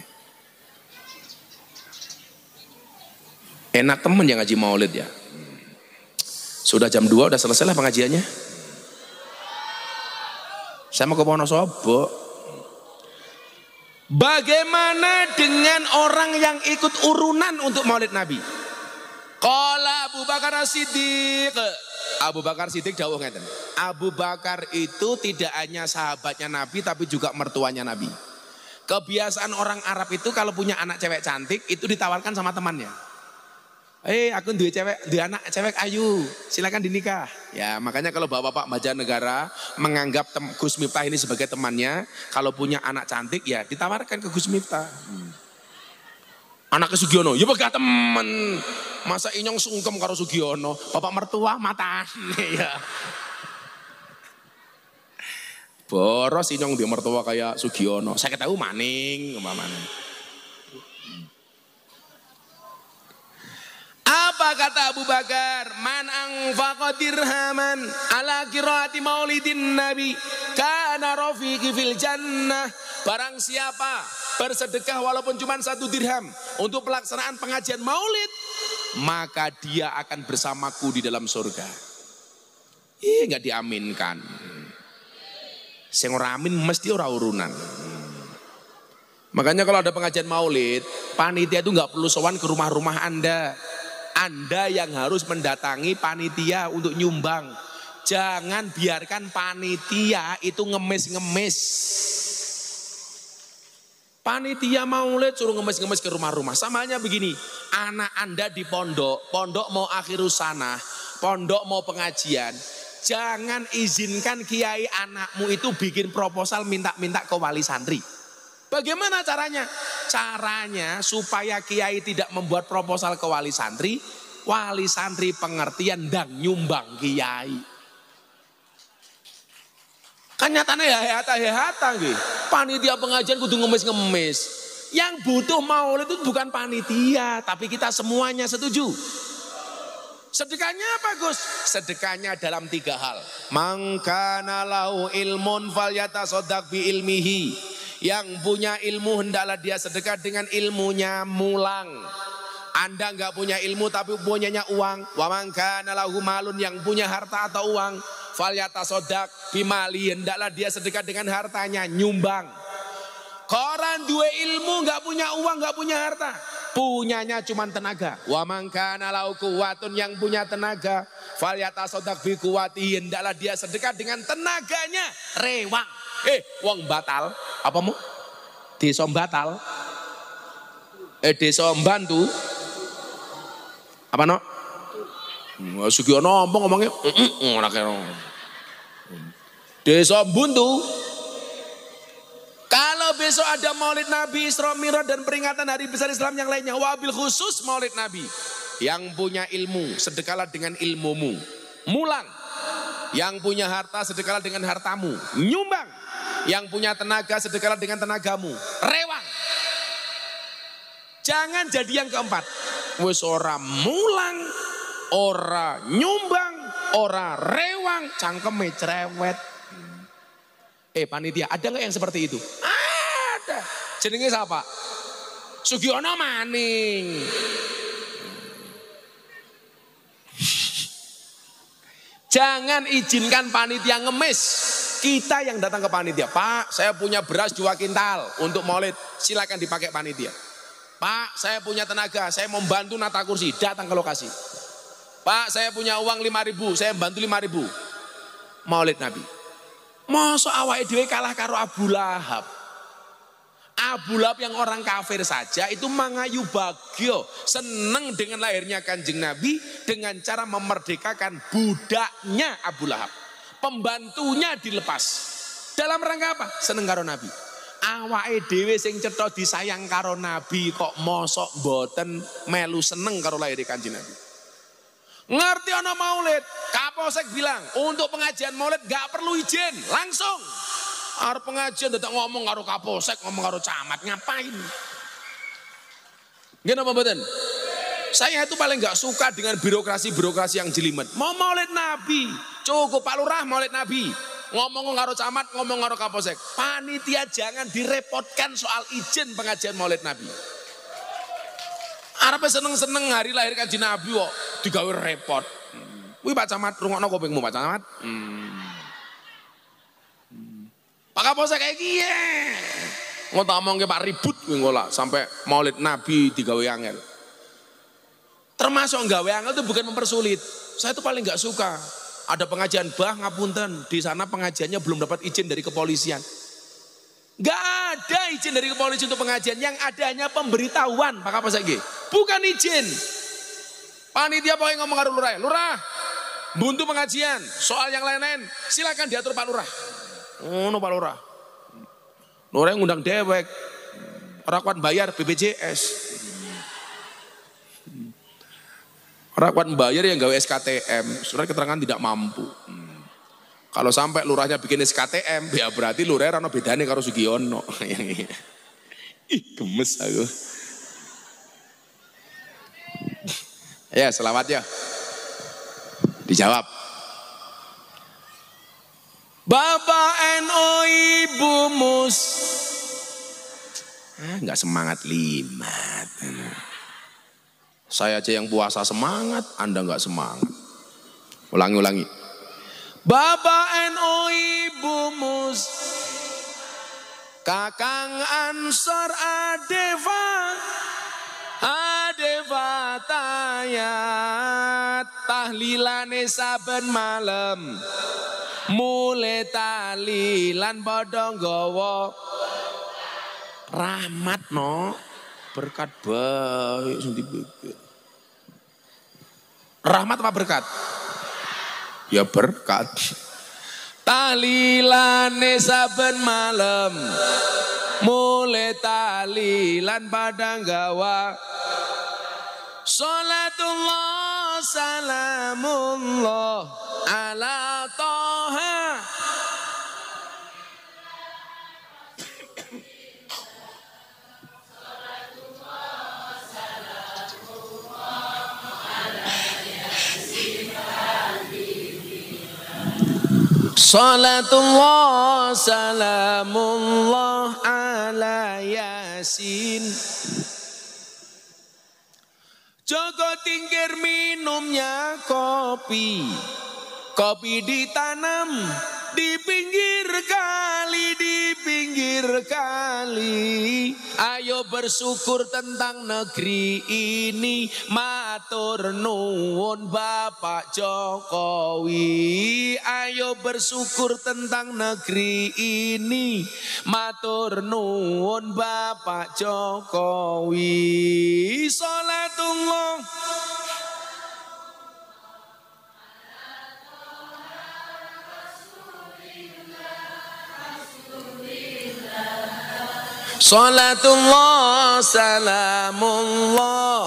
Enak temen yang ngaji maulid ya. Sudah jam 2 udah selesai lah pengajiannya. Saya mau ke Wonosobo. Bagaimana dengan orang yang ikut urunan untuk maulid Nabi? Kala Abu Bakar Siddiq. Abu Bakar Siddiq jauh ngeten. Abu Bakar itu tidak hanya sahabatnya Nabi tapi juga mertuanya Nabi. Kebiasaan orang Arab itu kalau punya anak cewek cantik itu ditawarkan sama temannya. Eh, aku dua cewek, dua anak cewek ayu, silakan dinikah. Ya, makanya kalau bapak-bapak negara menganggap Gus Miftah ini sebagai temannya, kalau punya anak cantik ya ditawarkan ke Gus Miftah. Hmm. Anak ke Sugiono, ya bega temen. Masa inyong sungkem karo Sugiono, bapak mertua mata. [laughs] ya. Boros inyong dia mertua kayak Sugiono. Saya ketahui maning, maning. Apa kata Abu Bakar? Man anfaqa dirhaman ala qiraati maulidin nabi kana rafiqi fil jannah. Barang siapa bersedekah walaupun cuma satu dirham untuk pelaksanaan pengajian maulid, maka dia akan bersamaku di dalam surga. Ih, nggak diaminkan. Sing ora amin mesti ora urunan. Makanya kalau ada pengajian maulid, panitia itu nggak perlu sowan ke rumah-rumah Anda. Anda yang harus mendatangi panitia untuk nyumbang. Jangan biarkan panitia itu ngemis-ngemis. Panitia maulid suruh ngemis-ngemis ke rumah-rumah. Samanya begini, anak Anda di pondok, pondok mau akhir sana, pondok mau pengajian. Jangan izinkan kiai anakmu itu bikin proposal minta-minta ke wali santri. Bagaimana caranya? Caranya supaya kiai tidak membuat proposal ke wali santri, wali santri pengertian dan nyumbang kiai. Kan nyatanya ya hata ya hata gitu. Panitia pengajian kudu ngemis-ngemis. Yang butuh maulid itu bukan panitia, tapi kita semuanya setuju. Sedekahnya apa Gus? Sedekahnya dalam tiga hal. Mangkana lahu ilmun fal sodak bi ilmihi. Yang punya ilmu hendaklah dia sedekah dengan ilmunya mulang. Anda nggak punya ilmu tapi punyanya uang. Wa kana malun yang punya harta atau uang. Falyata sodak bimali hendaklah dia sedekah dengan hartanya nyumbang. Koran dua ilmu nggak punya uang nggak punya harta. Punyanya cuma tenaga. Wa kana lahu kuwatun yang punya tenaga. Falyata sodak bi kuwati hendaklah dia sedekah dengan tenaganya. Rewang. Eh, wong batal, apa mu? Desa batal. Eh, desa bantu. Apa no? Sugiono ngomong ngomongnya. Desa buntu. Besok ada maulid Nabi, Isra Mi'raj dan peringatan hari besar Islam yang lainnya, wabil khusus maulid Nabi. Yang punya ilmu, sedekahlah dengan ilmumu. Mulang. Yang punya harta, sedekahlah dengan hartamu. Nyumbang yang punya tenaga sedekahlah dengan tenagamu. Rewang. Jangan jadi yang keempat. Wes ora mulang, ora nyumbang, ora rewang, cangkeme cerewet. Eh panitia, ada nggak yang seperti itu? Ada. Jenenge siapa? Sugiono Maning. Jangan izinkan panitia ngemis. Kita yang datang ke panitia. Pak, saya punya beras dua kintal untuk maulid. Silakan dipakai panitia. Pak, saya punya tenaga. Saya membantu nata kursi. Datang ke lokasi. Pak, saya punya uang lima ribu. Saya bantu lima ribu. Maulid Nabi. Masa awal dhewe kalah karo Abu Lahab. Abu Lahab yang orang kafir saja itu mangayu bagio. Seneng dengan lahirnya kanjeng Nabi dengan cara memerdekakan budaknya Abu Lahab. Pembantunya dilepas. Dalam rangka apa? Seneng karo Nabi. Awake dhewe sing cetha disayang karo Nabi kok mosok boten melu seneng karo lahir kanjeng Nabi. Ngerti ana maulid, Kapolsek bilang untuk pengajian maulid gak perlu izin, langsung Arep pengajian datang ngomong karo kapolsek, ngomong karo camat, ngapain? Apa betul? Saya itu paling nggak suka dengan birokrasi-birokrasi yang jelimet. Mau maulid Nabi, cukup Pak Lurah maulid Nabi. Ngomong karo camat, ngomong karo kapolsek. Panitia jangan direpotkan soal izin pengajian maulid Nabi. Arab seneng-seneng hari lahir kanji Nabi kok digawe repot. Wih Pak Camat, rungokno kopingmu Pak Camat. Hmm. Pak Kapolsek kayak gini. Ngotak ngomong ke Pak ribut ngolah sampai Maulid Nabi digawe angel. Termasuk gawe angel itu bukan mempersulit. Saya itu paling nggak suka. Ada pengajian bah ngapunten di sana pengajiannya belum dapat izin dari kepolisian. Gak ada izin dari kepolisian untuk pengajian. Yang ada hanya pemberitahuan Pak Kapolsek Bukan izin. Panitia pokoknya ngomong ke lurah. Lurah, buntu pengajian. Soal yang lain-lain silakan diatur Pak Lurah. Ngono Pak Lurah. Lurah ngundang dewek. Ora kuat bayar BPJS. Ora kuat bayar yang gawe SKTM, surat keterangan tidak mampu. Kalau sampai lurahnya bikin SKTM, ya berarti lurah rano bedane karo Sugiono. [laughs] Ih, gemes aku. Ya, selamat ya. Dijawab. Bapak NO Ibu Mus. Ah, enggak semangat lima. Saya aja yang puasa semangat, Anda enggak semangat. Ulangi, ulangi. Bapak NO Ibu Mus. Kakang Ansor Adeva. Adeva tayat tahlilane saben malam mulai talilan padha nggawa. Rahmat no. Berkat baik rahmat apa berkat? Ya berkat. Talilane saben malam. Mulai talilan pada gawa Salatullah salamullah ala toha Salatullah salamullah ala yasin Joko tingkir minumnya kopi Kopi ditanam di pinggir kali, di pinggir kali. Ayo bersyukur tentang negeri ini. Matur nuwun Bapak Jokowi. Ayo bersyukur tentang negeri ini. Matur nuwun Bapak Jokowi. Salatullah. Salatullah salamullah.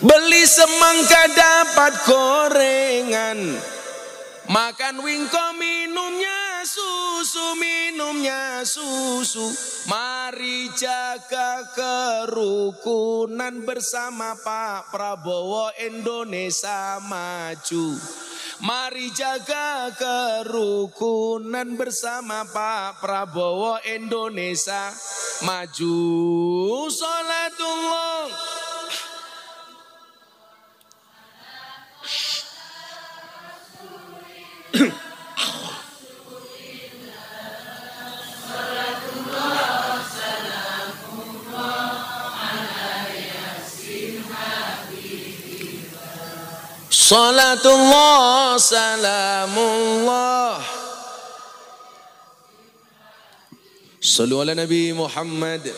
Beli semangka dapat gorengan. Makan wingko minumnya susu, minumnya susu. Mari jaga kerukunan bersama Pak Prabowo Indonesia maju. Mari jaga kerukunan bersama Pak Prabowo Indonesia maju. Salatullah. Salatullah salamullah. Sallu ala Nabi Muhammad.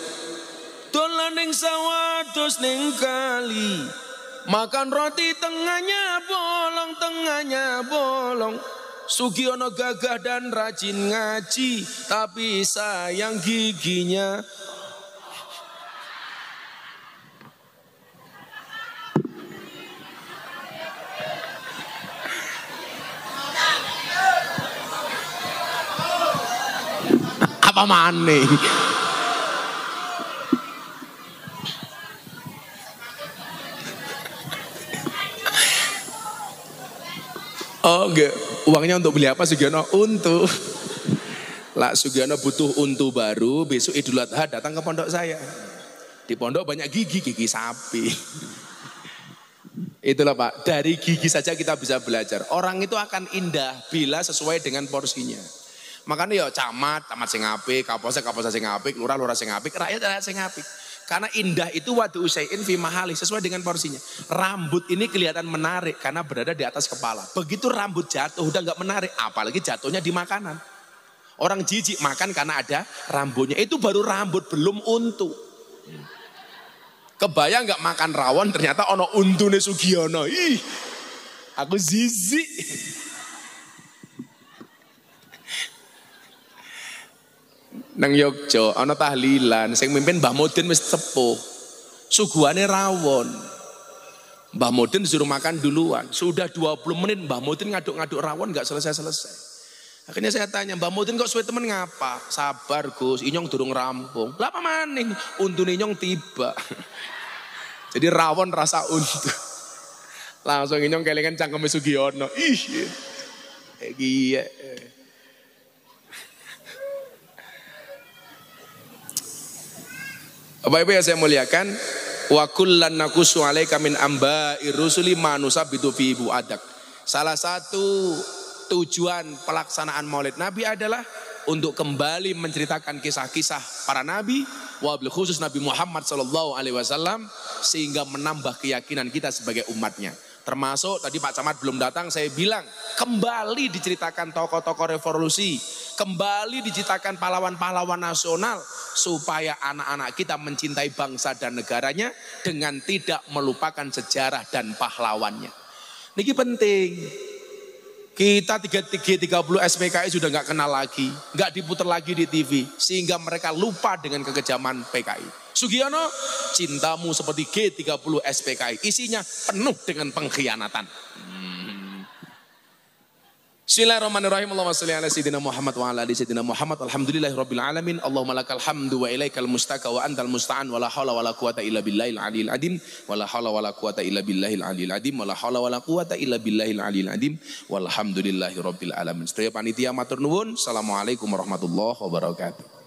Dolan ning sawah ning kali. Makan roti tengahnya bolong tengahnya bolong. Sugiono gagah dan rajin ngaji Tapi sayang giginya apa maning. Oh enggak, uangnya untuk beli apa Sugiono? Untuk. Lah Sugiono butuh untu baru, besok Idul Adha datang ke pondok saya. Di pondok banyak gigi, gigi sapi. Itulah Pak, dari gigi saja kita bisa belajar. Orang itu akan indah bila sesuai dengan porsinya. Makanya ya camat, camat sing apik, kapolsek, kapolsek sing apik, lurah, lurah sing apik, rakyat, rakyat sing apik. Karena indah itu wadu usai'in fi mahali, sesuai dengan porsinya. Rambut ini kelihatan menarik karena berada di atas kepala. Begitu rambut jatuh udah nggak menarik, apalagi jatuhnya di makanan. Orang jijik makan karena ada rambutnya. Itu baru rambut, belum untu. Kebayang nggak makan rawon ternyata ono untune Sugiono. Ih, aku zizi. Nang Yogyo ana tahlilan sing mimpin Mbah Mudin wis sepuh. Suguhane rawon. Mbah Mudin disuruh makan duluan. Sudah 20 menit Mbah Mudin ngaduk-ngaduk rawon nggak selesai-selesai. Akhirnya saya tanya, Mbah Mudin kok suwe temen ngapa? Sabar Gus, inyong durung rampung. Lah apa maning? Untun inyong tiba. [laughs] Jadi rawon rasa untu. Langsung inyong kelingan cangkem Sugiono. Ih, eh, Bapak Ibu yang saya muliakan, wa kullan nakusu alaika min amba irusuli manusa bitu fi ibu adak. Salah satu tujuan pelaksanaan Maulid Nabi adalah untuk kembali menceritakan kisah-kisah para nabi, wabil khusus Nabi Muhammad Sallallahu Alaihi Wasallam sehingga menambah keyakinan kita sebagai umatnya. Termasuk tadi Pak Camat belum datang, saya bilang kembali diceritakan tokoh-tokoh revolusi, kembali diceritakan pahlawan-pahlawan nasional supaya anak-anak kita mencintai bangsa dan negaranya dengan tidak melupakan sejarah dan pahlawannya. Ini penting. Kita 3330 SPKI sudah nggak kenal lagi, nggak diputar lagi di TV, sehingga mereka lupa dengan kekejaman PKI. Sugiono, cintamu seperti G30 SPKI, isinya penuh dengan pengkhianatan. Hmm. Bismillahirrahmanirrahim. Allahumma salli ala sayyidina Muhammad wa ala ali sayyidina Muhammad. Alhamdulillahi rabbil alamin. Allahumma lakal hamdu wa ilaikal mustaka wa antal musta'an wa la hawla wa la quwata illa billahil aliyil adim wa la hawla wa la quwata illa billahil aliyil adim wa la hawla wa la quwata illa billahil aliyil adim walhamdulillahi rabbil alamin. Sedaya panitia matur nuwun. Assalamualaikum warahmatullahi wabarakatuh.